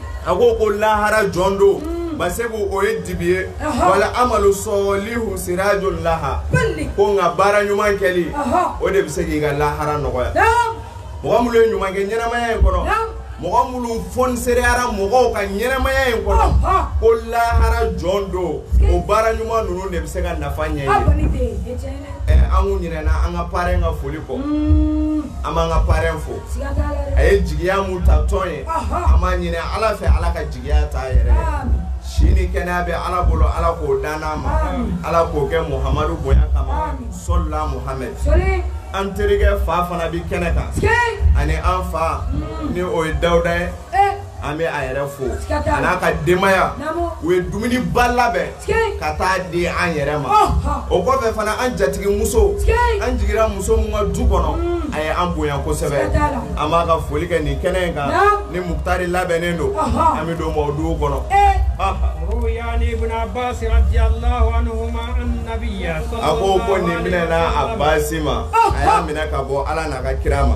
a ko ko lahara jɔn don hmm. basegu o ye dibi ye wala amalu sɔlihu sirajul laha ko nka baara ɲuman kɛli o de bɛ se k'i ka lahara nɔgɔya mɔgɔ minnu ye ɲuman kɛ ɲɛnamaya in kɔnɔ mɔgɔ minnu fɔnisereyara mɔgɔw ka ɲɛnamaya in kɔnɔ ko lahara jɔn don o baara ɲuman ninnu de bɛ se ka nafa ɲɛ ye an kun ɲinɛna an ka parɛn ka foli kɔ hmm. an b'an ka parɛn fo a ye jigiya mu ta tɔn ye a ma ɲini ala fɛ ala ka jigiya ta yɛrɛ si ni kɛnɛya bɛ ala bolo ala k'o dan ma ala k'o kɛ muhamadu bonya kama sola muhamadu an terikɛ fa fana bɛ kɛnɛ kan ani an fa ni o ye dawuda ye an bɛ a yɛrɛ fo a n'a ka denbayaya u ye dumuniba labɛn ka taa di an yɛrɛ ma o kɔfɛ fana an jatigi muso an jiginra muso min ka du kɔnɔ mm. a ye an bonya kosɛbɛ an b'a ka foli kɛ nin kɛnɛ in kan ni mutari labɛnnen don an bɛ don mɔgɔw dugu kɔnɔ a ko ko nin minɛ a basi ma a y'a minɛ ka bɔ ala n'a ka kira ma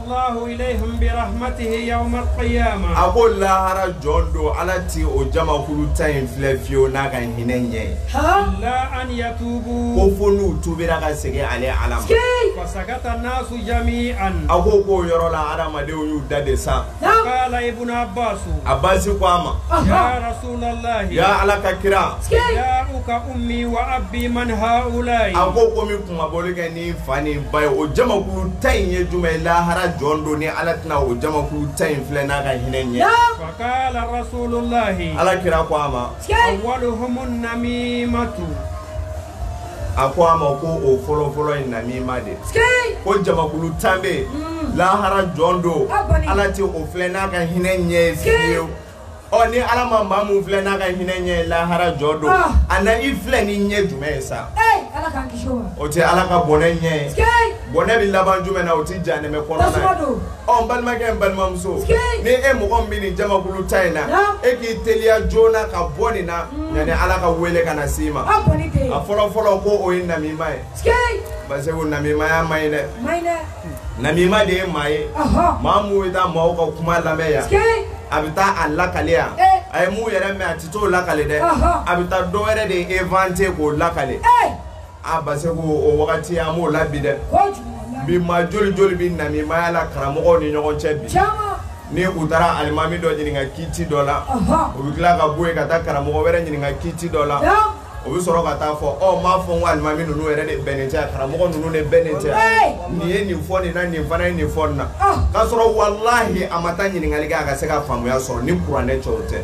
Allahu ilayhim bi rahmatihi yawm al-qiyamah a ko lahara jɔ don ala ti o jamakulu ta in filɛ fiyewu n'a ka hinɛ ɲɛ ye illa an yatubu ko fo n'u tubira ka segin ale ala ma fasakata nasu jami'an a ko k'o yɔrɔ la adamadenw y'u da de sa qala ibn abbas a basi ko a ma ya rasulullah ya ala ka kira ya uka ummi wa abbi man haulai a ko komi Mabɔli kɛ ni fa ni ba ye o jamakulu ta in ye jumɛn ye lahara jɔn don ni ala tɛna o jamakulu ta in filɛ n'a ka hinɛ ɲɛ ala kira ko a ma a ko a ma ko o fɔlɔfɔlɔ in nama de ko jamakulu tan bɛ lahara jɔn don ala tɛ o filɛ n'a ka hinɛ ɲɛ ye ɔ ni ala ma maa min filɛ n'a ka hinɛ ɲɛ lahara jɔ don ah. a na i filɛ ni ɲɛ jumɛn ye sa o tɛ ala ka bɔnɛ ɲɛ ye bɔnɛ bɛ laban jumɛn na o tɛ ja nɛmɛ kɔnɔna ye ɔ n balimakɛ n balimamuso ni e mɔgɔ min bɛ nin jamakulu ta in na e k'i teliya joona ka bɔ nin na hmm. yanni ala ka wele ka na s'i ma a fɔlɔ fɔlɔ ko o ye namima ye parce que namimaya man ɲi dɛ. Namiima de ye maa ye maa minnu bɛ taa maaw ka kuma lamɛn yan a bɛ taa a lakale yan a ye mun yɛrɛ mɛn a tɛ t'o lakale dɛ a bɛ taa dɔ wɛrɛ de ye evante k'o lakale a ba se o wagati an b'o la bi dɛ bi maa joli joli bɛ namiimaya la karamɔgɔw ni ɲɔgɔn cɛ bi ni u taara alimami dɔ ɲininka kiiti dɔ la u bɛ tila ka bɔ yen ka taa karamɔgɔ wɛrɛ ɲininka kiiti dɔ la o bɛ sɔrɔ ka taa fɔ ɔ m'a fɔ n ko alimami ninnu yɛrɛ de bɛnnen tɛ karamɔgɔ ninnu de bɛnnen tɛ nin ye nin fɔ nin na nin fana ye nin fɔ nin na k'a sɔrɔ walahi a ma taa ɲininkali kɛ a ka se ka faamuya sɔrɔ ni kuranɛ cɛw tɛ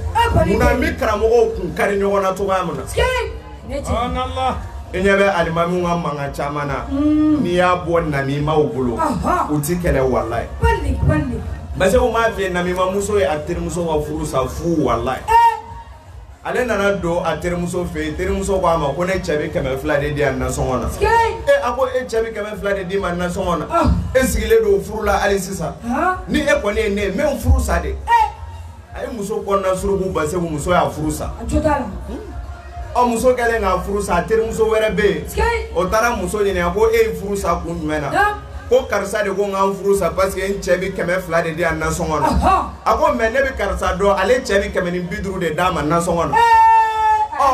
munna n bɛ karamɔgɔw kun kari ɲɔgɔn na cogoya min na i ɲɛ bɛ alimamiw ka mankan caman na hmm. n'i y'a bɔ namimaw bolo u ti kɛlɛ walayi parce que u m'a f'i ye namimamuso ye a terimuso ka furu sa fu walayi ale nana don a terimuso fɛ yen terimuso ko a ma ko ne cɛ bɛ kɛmɛ fila de di yan nasɔngɔ na e a ko e cɛ bɛ kɛmɛ fila de di ma nasɔngɔ na ah. e sigilen don furu la hali sisan ah. ni e kɔni ye ne ye n bɛ n furu sa de eh. a ye muso kɔnɔna suruku basegu muso y'a furu sa ɔ muso kɛlen k'a furu sa terimuso wɛrɛ bɛ yen o taara muso ɲininka ko e ye furu sa kun jumɛn na ah. ko karisa de ko n ka n furu sa parce que n cɛ bɛ kɛmɛ fila de di yan nasɔngɔ na. A ko mɛ ne bɛ karisa dɔn ale cɛ ni kɛmɛ ni bi duuru de d'a ma nasɔngɔ na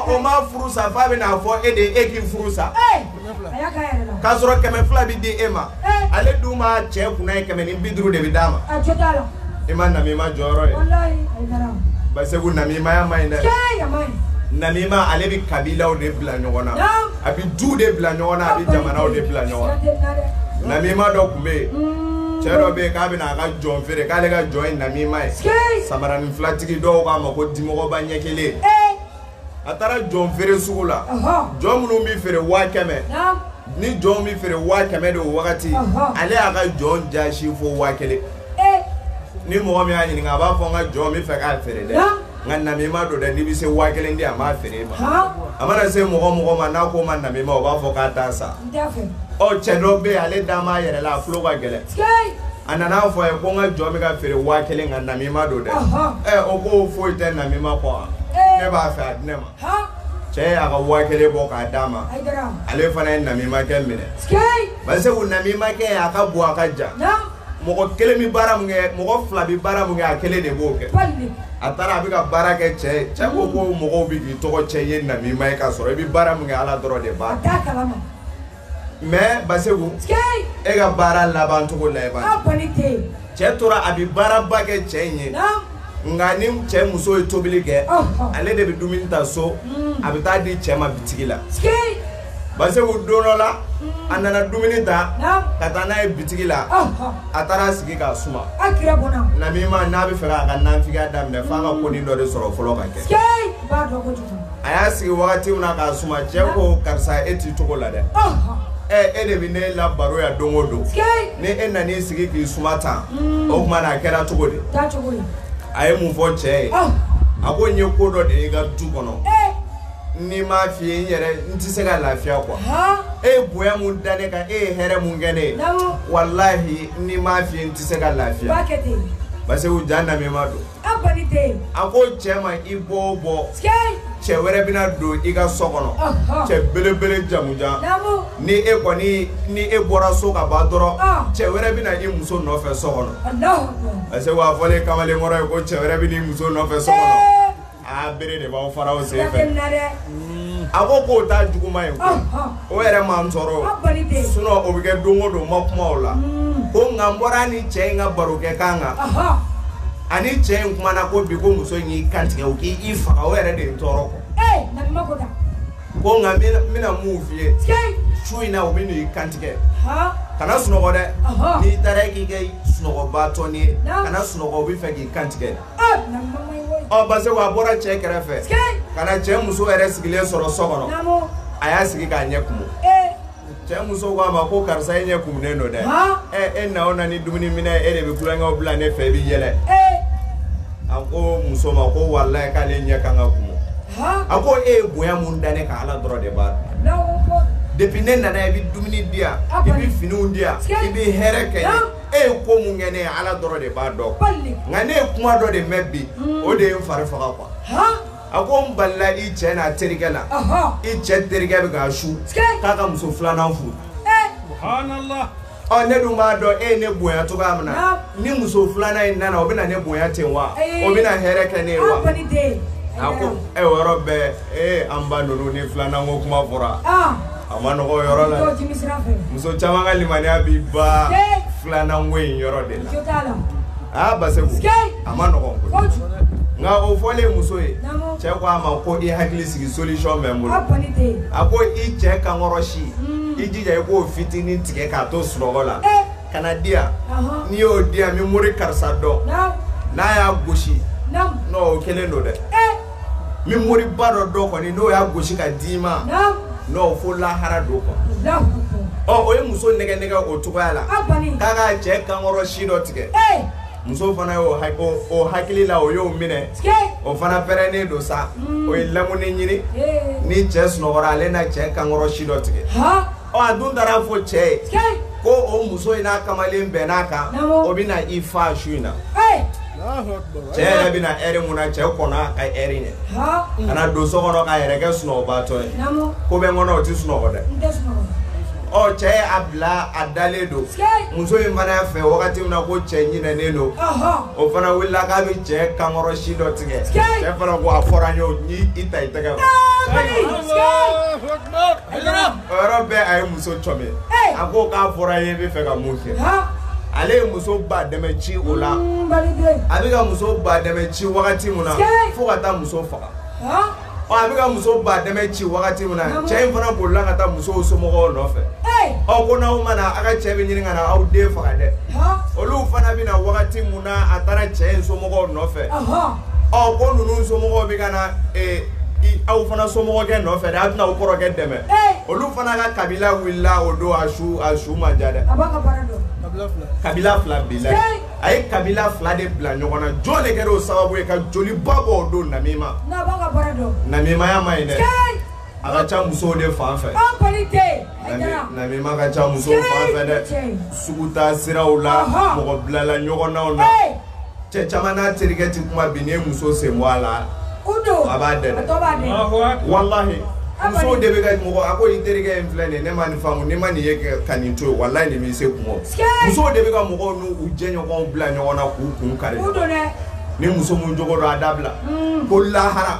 o ma furu sa fa bɛ n'a fɔ e de e k'i furu sa k'a sɔrɔ kɛmɛ fila bɛ di e ma ale dun ma cɛ kun ye kɛmɛ ni bi duuru de bɛ d'a ma e ma na i ma jɔyɔrɔ ye ba segu na maya ma ye dɛ nama ale bɛ kabilaw de bila ɲɔgɔn na a bɛ du de bila ɲɔgɔn na a bɛ jamanaw de bila ɲɔgɔn na nama dɔ tun bɛ yen cɛ dɔ bɛ yen k'a bɛ jɔn feere k'ale ka jɔn ye namima ye samaranin filatigi dɔw k'a ma ko dimɔgɔba ɲɛ kelen a taara jɔn feere sugu la jɔn minnu bɛ feere waa kɛmɛ ni jɔn bɛ feere waa kɛmɛ de o wagati ale y'a ka jɔn jasi fo waa kelen ni mɔgɔ min y'a ɲininka a b'a fɔ n ka jɔn bɛ fɛ k'a feere dɛ nka namima don dɛ n'i bɛ se waa kelen di a m'a feere e ma a mana se mɔgɔ mɔgɔ ma n'a ko ma namima o b'a fɔ k'a t'a sa ɔ cɛ dɔ bɛ yen ale dan b'a yɛrɛ la a tulo ka gɛlɛn a nana fɔ a ye ko n ka jɔ bɛ ka feere waa kelen nka namima don dɛ ɛ o ko foyi tɛ namima kɔ wa ne b'a fɛ a di ne ma cɛ y'a ka waa kelen bɔ k'a d'a ma ale fana ye namimakɛ minɛ bari sabu namimakɛ a ka bon a ka jan mɔgɔ kelen bɛ baara min kɛ mɔgɔ fila bɛ baara min kɛ a kelen de b'o kɛ a taara a bɛ ka baara kɛ cɛ ye cɛ ko ko mɔgɔw bɛ k'i tɔgɔ cɛ ye namima ye k'a sɔrɔ i bɛ baara min kɛ ala dɔrɔn de b'a dɔn mais Basegu e ka baara laban cogo la e b'a cɛ tora a bɛ baaraba kɛ cɛ in ye nka ni cɛ muso ye tobili kɛ ale de bɛ dumuni ta so a bɛ taa di cɛ ma bitigi la ba segu don dɔ la a nana dumuni ta ka taa n'a ye bitigi la a taara a sigi k'a suma namima n'a bɛ fɛ k'a ka nanfigiya daminɛ f'a ka koni dɔ de sɔrɔ fɔlɔ ka kɛ a y'a sigi wagati min na k'a suma cɛ ko karisa e t'i cogo la dɛ ɛ e de bɛ ne la baro ya don o don ni e nan'i sigi k'i suma tan mm. o tuma na a kɛra cogo di a ye mun fɔ cɛ ye a ko n ye ko dɔ de ye i ka du kɔnɔ n'i m'a f'i ye n yɛrɛ n tɛ se ka lafiya quoi e ye bonya mun da ne kan e ye hɛrɛ mun kɛ ne ye walahi n'i m'a f'i ye n tɛ se ka lafiya b'a kɛ ten parce que ja namɛma don a bali tɛ yen a ko cɛ ma i bɔ o bɔ cɛ wɛrɛ bɛna don i ka so kɔnɔ cɛ belebele jamujan ni e kɔni ni e bɔra so ka ban dɔrɔn cɛ wɛrɛ bɛna i muso nɔfɛ so kɔnɔ parce que wa fɔlen kamalenkɔrɔ ye ko cɛ wɛrɛ bɛ n'i muso nɔfɛ so kɔnɔ aa bere de b'aw faraw sen fɛ a ko k'o t'a juguman ye o yɛrɛ m'an tɔɔrɔ sinon o bɛ kɛ don o don ma kuma o la mm. ko nka n bɔra ni cɛ in ka barokɛ kan kan ani cɛ in kumana ko bi ko muso in y'i kantigɛ o k'i faga o yɛrɛ de ye n tɔɔrɔ kɔ ko nka n bɛna mun f'i ye su in na u bɛ n'i kantigɛ kana sunɔgɔ dɛ n'i taara k'i kɛ sunɔgɔbatɔ ni ye kana sunɔgɔ u bɛ fɛ k'i kantigɛ ɔ base a bɔra cɛ kɛrɛfɛ ka na cɛ muso yɛrɛ sigilen sɔrɔ so kɔnɔ a y'a sigi k'a ɲɛ kumu cɛ muso ko a ma ko karisa e ɲɛ kumunen don dɛ ɛ e na o na ni dumuni minɛ e de bɛ kulonkɛw bila ne fɛ i bɛ yɛlɛ a ko muso ma ko walayi k'ale ɲɛ kan ka kumu a ko e ye bonya mun da ne kan ala dɔrɔn de b'a dɔn depuis ne nana i bɛ dumuni di yan i bɛ finiw di yan i bɛ hɛrɛ kɛ n ye e ye ko mun kɛ ne ye ala dɔrɔn de b'a dɔn nka ne ye kuma dɔ de mɛn bi hmm. o de ye n fari faga kuwa a ko n balila i cɛ n'a terikɛ la i cɛ terikɛ bɛ k'a su k'a ka muso filanan furu eh. ɔ ne dun b'a dɔn e ye ne bonya cogoya min na ni muso filanan in nana o bɛna ne bonya ten wa o bɛna hɛrɛ kɛ ne ye wa a ko e yɔrɔ bɛɛ Ee an ba ninnu ni filanan ko kuma fɔra a ma nɔgɔ yɔrɔ la muso caman ka limaya bi ba filanan ko in yɔrɔ de la aa ba a ma nɔgɔ nka o fɔlen muso ye cɛ ko a ma ko i hakili sigi solisɔn bɛ n bolo a ko i cɛ kankɔrɔ si hmm. i jija i k'o fitinin tigɛ k'a to sunɔgɔ la eh. ka na di yan n'i y'o di yan n bɛ mori karisa dɔn n'a y'a gosi n'o o kelen don dɛ eh. ni moriba dɔ dɔ kɔni n'o y'a gosi ka d'i ma n'o fo lahara don kɔ ɔ o ye muso nɛgɛ nɛgɛ o cogoya la k'a ka cɛ kankɔrɔ si dɔ tigɛ muso fana y'o o hakili la o y'o minɛ o fana pɛrɛnnen don sa o ye lamni ɲini ni cɛ sunɔgɔ ale na cɛ kankɔrɔ si dɔ tigɛ ɔ a dun taara fɔ cɛ ye Tiɲɛ. ko o muso in n'a kamalen bɛn n'a kan Naamu. o bɛ na i fa su in na Hey. cɛ yɛrɛ bɛ na ɛri mun na cɛ kɔnɔ a ka ɛri ɲɛ Ha. ka na don so kɔnɔ k'a yɛrɛ kɛ sunɔgɔbaatɔ ye Namu. ko bɛ n kɔnɔ o tɛ sunɔgɔ dɛ N tɛ sunɔgɔ. ɔ cɛ ye a bila a dalen don Tiɲɛ. muso in fana fɛ wagati min na ko cɛ ɲinɛnen don Ɔhɔn. o fana wulila k'a bɛ cɛ kankɔrɔ si dɔ tigɛ Tiɲɛ. cɛ fana ko a fɔra n ye o, n y'i i ta i tɛgɛ ma Hey, Mali. Tiɲɛ. yɔrɔ bɛɛ a ye muso cɔmɛ a ko k'a fɔra ye bɛ fɛ ka mun kɛ ale ye muso ba dɛmɛ ci o la mm, a bɛ ka muso ba dɛmɛ ci wagati min na fo ka taa muso faga ɔ a bɛ ka muso ba dɛmɛ ci wagati min na cɛ in fana bolila ka taa musow somɔgɔw nɔfɛ ɔ ko n'aw ma na a ka cɛ bɛ ɲini ka na aw den faga dɛ olu fana bɛ na wagati min na a taara cɛ in somɔgɔw nɔfɛ ɔ ko ninnu somɔgɔw bɛ ka na ee aw fana somɔgɔkɛ nɔfɛ dɛ a bɛna aw kɔrɔkɛ dɛmɛ olu fana ka kabila wulila o don a su a su ma ja dɛ kabila fila bila a ye kabila fila de bila ɲɔgɔn na jɔn de kɛra o sababu ye ka joliba bɔ o don namima namimaya ma ye dɛ a ka ca musow de fan fɛ namima ka ca musow fan fɛ dɛ sugu taa siraw la mɔgɔ bilala ɲɔgɔnnaw na cɛ caman n'a terikɛ ti kuma bi n'i ye muso sen bɔ a la o don a b'a dɛmɛ a tɔ b'a dɛmɛ Allahu akbar. walahi Abali. musow de bɛ ka mɔgɔ a ko i terikɛ in filɛ nin ye ne ma nin faamu ne ma nin ye ka- ka nin to yen walahi nin b'i se kun o Sike! musow de bɛ ka mɔgɔw n'u u jɛɲɔgɔnw bila ɲɔgɔn na k'u kun kari o don dɛ ni muso mun jogo don a dabila ko lahara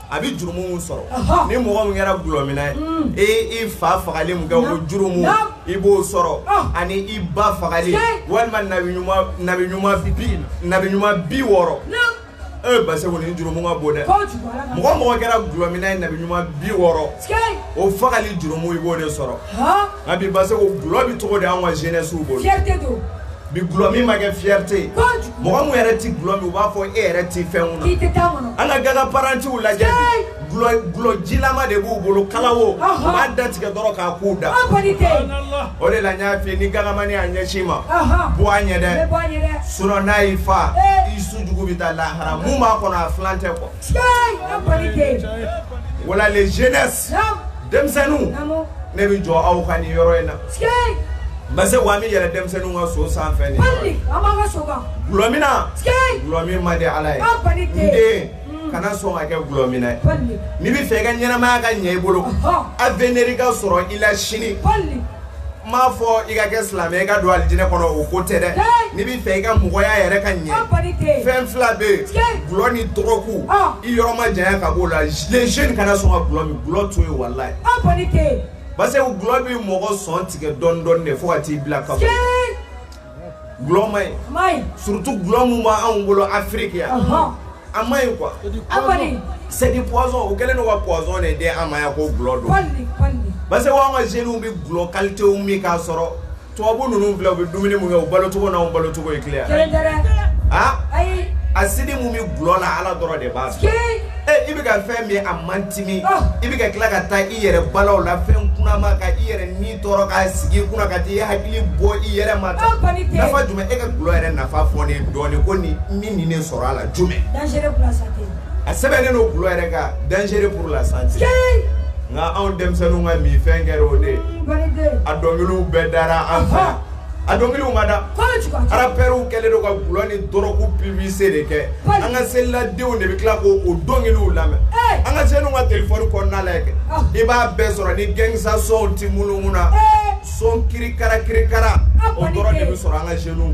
a bɛ jurumu min sɔrɔ Ɔhɔ. ni mɔgɔ min kɛra gulɔmina ye Mm. e i fa fagali min kɛ o Naam. jurumu Naam. i b'o sɔrɔ Ah. ani i ba fagali Tiɲɛ. walima nabi ɲuman nabi ɲuman bi nabi ɲuman bi wɔɔrɔ Naam. e baseko ni jurumu ka bon dɛ K'o jugu ala ka- mɔgɔ mɔgɔ kɛra gulɔmina ye nabi ɲuman bi wɔɔrɔ Tiɲɛ. o fagali jurumu i b'o de sɔrɔ Haa. A bi ba segu dulɔ bɛ cogo di an ka zinasiw bolo bi dulɔ min ma kɛ fite mɔgɔ min yɛrɛ tɛ dulɔ u b'a fɔ e yɛrɛ tɛ fɛn an ka gana parantiw lajɛ dulɔjilama de b'u bolo kala o b'a da tigɛ dɔrɔn k'a k'u da o de la n y'a fɛ ni gamani a ɲɛsin ma b an ɲɛ dɛ s n'a y'i fa i sujugu bɛ taa lahara mun b'a kɔnɔ a filan tɛ kɔ Wala le jeunes denmisɛnninw ne bɛ jɔ aw ka ni yɔrɔ in na ma se wa min yɛrɛ denmisɛnninw ka so sanfɛ gulɔmina gulɔmi man di ala ye n den mm. kana sɔn ka kɛ gulɔmina ye n'i bɛ fɛ i ka ɲɛnamaya ka ɲɛ i bolo avenir ka sɔrɔ i la sini n m'a fɔ i ka kɛ silamɛ i ka don alijinɛ kɔnɔ o ko tɛ dɛ n'i b'i fɛ i ka mɔgɔya yɛrɛ ka ɲɛ fɛn fila bɛ yen gulɔ ni dɔgɔku i yɔrɔ ma janya ka b'o la les jeunes kana sɔn ka gulɔ min gulɔ to yen walayi parce que gulɔ bɛ mɔgɔ sɔn tigɛ dɔɔni dɔɔni de fo ka t'i bila kafo. Gulɔ man ɲi, a man ɲi, surtout gulɔ min b'anw bolo Afrique yan, ɔnhɔn, a man ɲi quoi, a kɔni, c'est du poison u kɛlen don ka poison de di an ma yan ko gulɔ don, pɔli pɔli, parce que anw ka jeunes bɛ gulɔ qualité min k'a sɔrɔ tubabu ninnu filɛ u bɛ dumuni min kɛ u balocogo n'anw balocogo ye kelen ye, kelen tɛ dɛ, an, ayi, acide min bɛ gulɔ la Ala dɔrɔn de b'a dɔn, sikeyi, e i bɛ ka fɛn min ye a man timi, ɔh, i bɛ ka tila ka taa i yɛrɛ balaw la fɛn kunaman ka i yɛrɛ ni tɔɔrɔ k'a sigi kunna ka t'i hakili bɔ i yɛrɛ ma tan nafa jumɛn e ka gulɔ yɛrɛ nafa fɔ ne dɔɔnin ko ni min ni ne sɔrɔ a la jumɛn a sɛbɛnnen don gulɔ yɛrɛ ka dangereux pour la santé nka anw denmisɛnninw ka min fɛn kɛra o de ye a dɔnkiliw bɛɛ dara an fɛ a dɔnkiliw ma da arapɛriw kɛlen don ka gulɔ ni dɔrɔku pibise de kɛ an ka seliladenw de bɛ tila ko o dɔnkiliw lamɛn an ka seliw ka telefɔni kɔnɔna la kɛ ah. i b'a bɛɛ sɔrɔ ni gɛngisa sɔnw ti munumunu na sɔn kirikara kirikara o dɔrɔn de bɛ sɔrɔ an ka seliw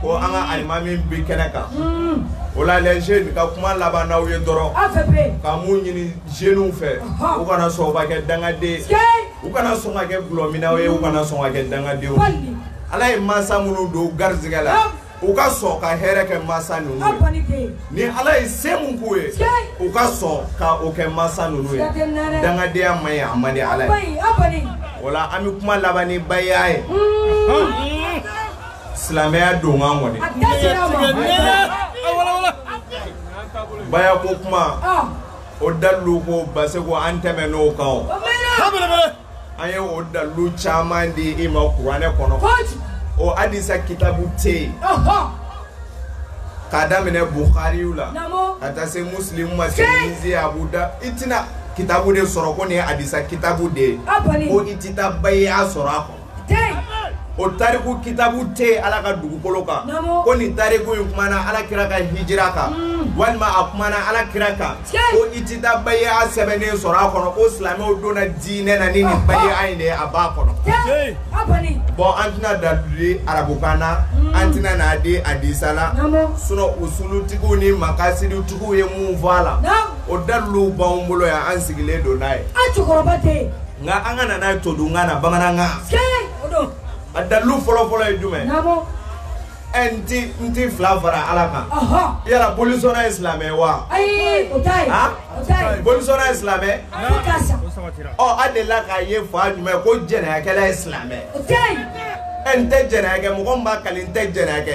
Ko an ka alimami bi kɛnɛ kan. Unn! O la les jeunes ka kuma laban n'aw ye dɔrɔn. A ce prix Ka mun ɲini jeunes fɛ. Ɔhɔn! U kana sɔn u ka kɛ dangaden ye. Sikeyi! U kana sɔn ka kɛ gulɔminaw ye, u kana sɔn ka kɛ dangadenw ye. Bali! Ala ye mansa minnu don u garisɛgɛ la. Naamu! U ka sɔn ka hɛrɛ kɛ mansa ninnu ye. Abali tɛ. Ni Ala ye se min k'u ye. Sikeyi! U ka sɔn ka o kɛ mansa ninnu ye. Siga tɛ nin na dɛ! Dangadenya man ɲi, a man di Ala ye. A man ɲi, abali! O la an bɛ kuma laban ni bayiya ye. Unn! Ɔnhɔn! silamɛya don kan kɔni baya ko kuma ah. o dalilu ko baseko an tɛmɛ n'o kan o an ye o dalilu caman di i ma kuranɛ kɔnɔ o hadisa kitabu tɛ yen k'a daminɛ buhariw la ka taa se musilimu ma se nizi abuda i tɛna kitabu de sɔrɔ ko nin ye hadisa kitabu de ye ko i tɛ taa bayi y'a sɔrɔ a kɔnɔ o tariku kitabu tɛ ala ka dugukolo kan ko nin tariku in kumana ala kira ka hijira kan hmm. walima a kumana ala kira kan ko i tɛ taa bayiya sɛbɛnnen sɔrɔ a kɔnɔ ko silamɛw donna diinɛ na ni nin bayiya in de ye a b'a kɔnɔ bɔn an tɛna daduli arabukan na hmm. an tɛna n'a di a disa la sinɔn usulutigiw ni makasidutigiw ye mun fɔ a la o daliluw b'anw bolo yan an sigilen don n'a ye. nka an ka na n'a ye todunkan na bamanankan a dalilu fɔlɔfɔlɔ ye jumɛn ɛ n ti n ti fila fara ala kan yala bolisɔnna ye silamɛ wa bolisɔnna ye silamɛ ɔ a delila k'a ye fa jumɛn ko jɛnɛyakɛla ye silamɛ ɛ n tɛ jɛnɛyakɛ mɔgɔ min b'a kali n tɛ jɛnɛyakɛ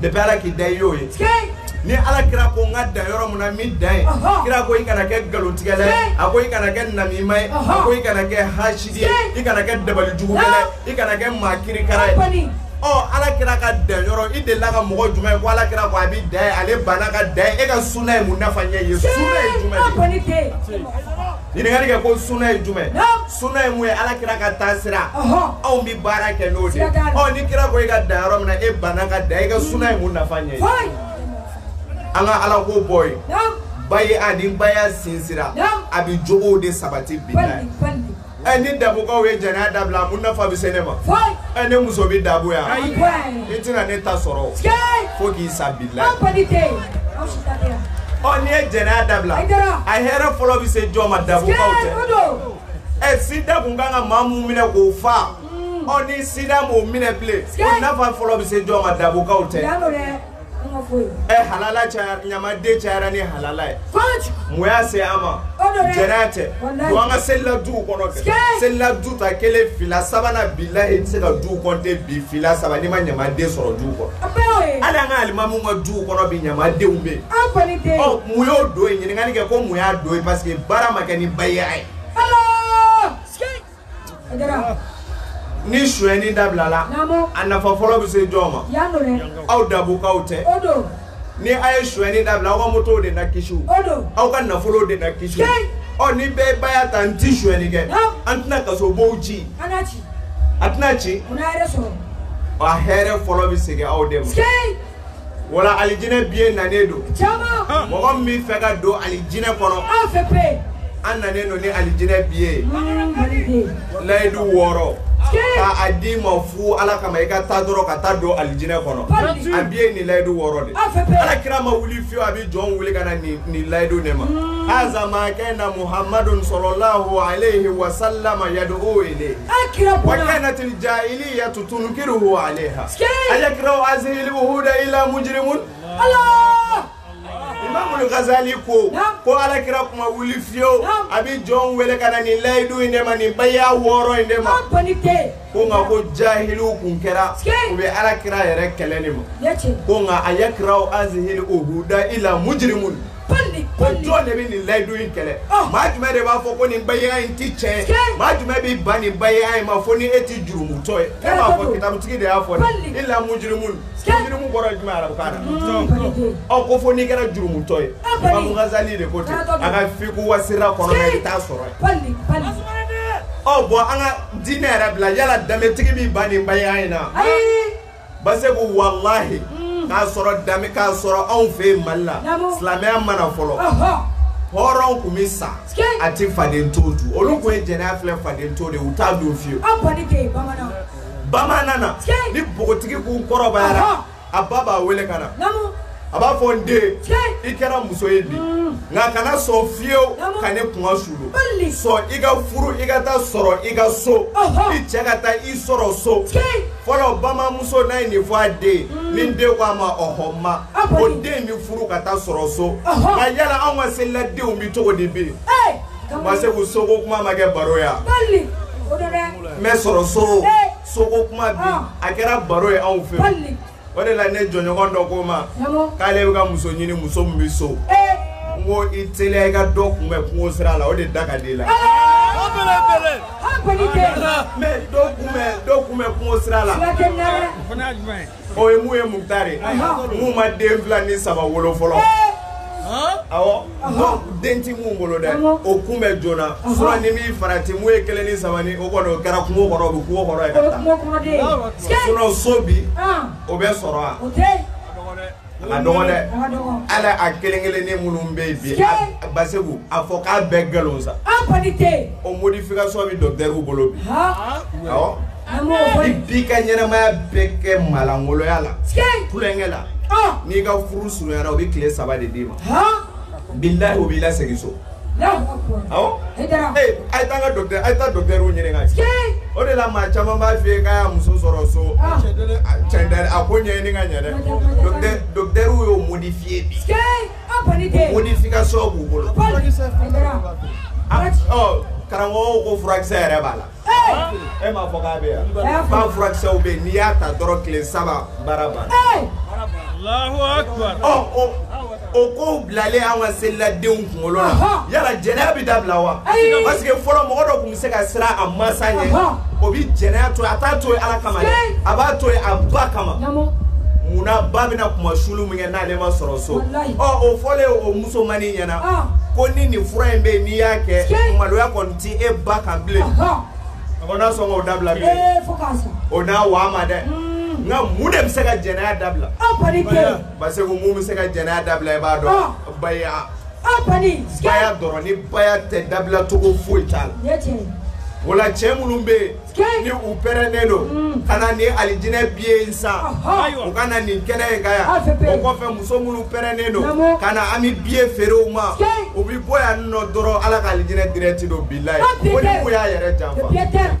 depuis ala k'i da i y'o ye ni ala kira ko n ka dan yɔrɔ min na n bɛ dan ye kira ko i kana kɛ nkalontigɛla ye a ko i kana kɛ namima ye a ko i kana kɛ hasidi ye i kana kɛ dabalijugukɛla ye i kana kɛ maa kirikara ye ɔ ala kira ka dan yɔrɔ i delila ka mɔgɔ jumɛn ye ko ala kira ko a bɛ dan ye ale banna ka dan ye e ka sunna ye mun nafa ɲɛ ye sunna ye jumɛn de ye ɲininkali kɛ ko suna ye jumɛn suna ye mun ye ala kira ka taa sira anw bɛ baara kɛ n'o de ɔ ni kira ko i ka dan yɔrɔ min na e banna ka dan i ka suna ye mun nafa ɲɛ ye an ka ala ko bɔ ye ba ye a ni ba y'a sinsira a bɛ jogow de sabati bi la ɛ ni dabokaw ye jɛnɛya dabila mun nafa bɛ se ne ma ɛ ne muso bɛ dabo yan i tɛna ne ta sɔrɔ o fo k'i sa bilayi ɔ n'i ye jɛnɛya dabila a hɛrɛ fɔlɔ bɛ se jɔn ma dabukaw tɛ ɛ sida kun kan ka maa mun minɛ k'o fa mm. ɔ ni sida m'o minɛ bilen o nafa fɔlɔ bɛ se jɔn ma dabukaw tɛ ɛ halala cayara ɲamaden cayara ni halala ye muya se an ma jɛnɛya tɛ bon an ka selila duw kɔnɔ kɛ selila du ta kelen fila sabanan bilahi tɛ se ka duw kɔnte bi fila saba n'i ma ɲamaden sɔrɔ duw kɔnɔ hali an ka alimamuw ka duw kɔnɔ bi ɲamadenw bɛ yen ɔ mun y'o don ye ɲininkali kɛ ko mun y'a don ye parce que baara ma kɛ ni bayiya ye ni suyɛni dabilala a nafa fɔlɔ bɛ se jɔn ma aw dabukaw tɛ ni a ye suyɛni dabila aw ka motow de na kisi aw ka nafolow de na kisi ɔ ni bɛɛ ba y'a ta n ti suyɛni kɛ an tɛna kasobow ci a tɛna ci a hɛrɛ fɔlɔ bɛ segin aw de ma wala alijinɛ biye nanen don caman mɔgɔ min b'i fɛ ka don alijinɛ kɔnɔ aw fɛ pe an nanen don ni alijinɛ biye ye layidu wɔɔrɔ ka a di ma fu ala kama i ka taa dɔrɔn ka taa don alijinɛ kɔnɔ a biye ni layidu wɔɔrɔ de ala kira ma wuli fiyewu a bɛ jɔn wuli ka na nin nin layidu de ma haza ma kɛna muhamadun sɔlɔlahu alayhi wa salama yadu o wele a kira wa kɛna tili jahili ya tutun ki wa ale ha ale kira azli huda ila mujirimu ala imamu kazali ko ko ala kira kuma wuli fiyewu a bɛ jɔn wele ka na nin layidu in de ma nin bɛɛ y'a wɔɔrɔ in de ma ko nka ko jahiliw kun kɛra u bɛ ala kira yɛrɛ kɛlɛ de ma ko nka a ya kira azli huda ila mujirimu ko jɔn de bɛ nin layidu in kɛlɛ maa jumɛn de b'a fɔ ko nin bayiya in ti tiɲɛ ye maa jumɛn bɛ ban nin bayiya in ma fo ni e ti jurumutɔ ye e m'a fɔ kitabutigi de y'a fɔ dɛ i la mujirimu mujirimu bɔra jumɛn arabukan na ɔ ko fo n'i kɛra jurumutɔ ye imamu gazali de ko ten a ka fiku wasira kɔnɔ mɛ i t'a sɔrɔ ye ɔ bɔn an ka diinɛ yɛrɛ bila yala danbetigi b'i ban nin bayiya in na. ba segu walahi k'a sɔrɔ dami k'a sɔrɔ anw fɛ yen mali la silamɛya mana fɔlɔ hɔrɔn tun bɛ sa a tɛ faden to dun olu tun ye jɛnɛya filɛ faden to de u t'a dun fiyewu bamanan na ni npogotigi k'u kɔrɔbayara a ba b'a wele ka na a b'a fɔ n den i kɛra muso ye bi nka kana sɔn fiyewu ka ne kuma suulu sɔn i ka furu i ka taa sɔrɔ i ka so i cɛ ka taa i sɔrɔ so fɔlɔ bamamuso n'a ye nin fɔ a den ni n den ko a ma ɔhɔ ma ko den bɛ furu ka taa sɔrɔ so nka yala anw ka seliladenw bɛ cogo di bi ma se k'u soko kuma ma kɛ baro ya mɛ sɔrɔ so soko kuma bi a kɛra baro ye anw fɛ o de la ne jɔɲɔgɔn dɔ ko ma k'ale bɛ ka muso ɲini muso min bɛ so n ko i teliya i ka dɔ kunbɛn kungo sira la o de da ka di i la mɛ dɔ kunbɛn dɔ kunbɛn kungo sira la o ye mun ye mukutari mun ma den fila ni saba wolo fɔlɔ awɔ den ti mun bolo dɛ o kun bɛ joona sinon ni min farati mun ye kelen ni saba ni o kɔni o kɛra kungo kɔnɔ o bɛ kungo kɔnɔ ye ka taa sinon so bi o bɛ sɔrɔ wa a ka dɔgɔ dɛ ala a kelen kelen ni minnu bɛ yen bi basegu a fɔ k'a bɛɛ nkalon sa o modification bɛ docteur bolo bi awɔ i b'i ka ɲɛnamaya bɛɛ kɛ malangoloya la tulonkɛ la n'i ka furu surunyara o bɛ tile saba de d'i ma bilahi u b'i la segin so awɔ ee a ye taa n ka dɔkitɛri a ye taa dɔkitɛriw ɲini ka ci o de la maa caman b'a f'i ye k'a y'a muso sɔrɔ so cɛntɛri a ko ɲɛɲini ka ɲɛ dɛ dɔkitɛri dɔkitɛriw y'o modifiye bi modification b'u bolo karamɔgɔw ko furakisɛ yɛrɛ b'a la. e m'a fɔ k'a bɛ yan ba furakisɛw bɛ yen n'i y'a ta dɔrɔn tile saba baara banna o kow bilalen an ka seliladenw kunkolo la yala jɛnɛya bɛ dabila wa parce que fɔlɔ mɔgɔ dɔ tun bɛ se ka siran a mansa ɲɛ o bɛ jɛnɛya to a t'a to yen ala kama dɛ a b'a to yen a ba kama munna ba bɛna kuma sulu min kɛ n'ale ma sɔrɔ so ɔ o fɔlen o musomannin ɲɛna ko ni nin fura in bɛ yen n'i y'a kɛ maloya kɔni ti e ba kan bilen a ko n'a sɔn k'o dabila bilen eh, o n'a wa ma dɛ mm. nka mun de bɛ se ka jɛnɛya dabila baseko mun bɛ se ka jɛnɛya dabila i b'a dɔn baya baya dɔrɔn ni baya tɛ dabila cogo foyi t'a la o la cɛ minnu bɛ yen ni u pɛrɛnnen don mm. ka na ni alijinɛ biye in san u ka na nin kɛnɛ in ka yan ah, o kɔfɛ muso minnu pɛrɛnnen don ka na an bɛ biye feere u ma u bɛ bɔ yan nɔ dɔrɔn ala ka alijinɛ dirɛti don bilayi ah, ko ni ko y'a yɛrɛ janfa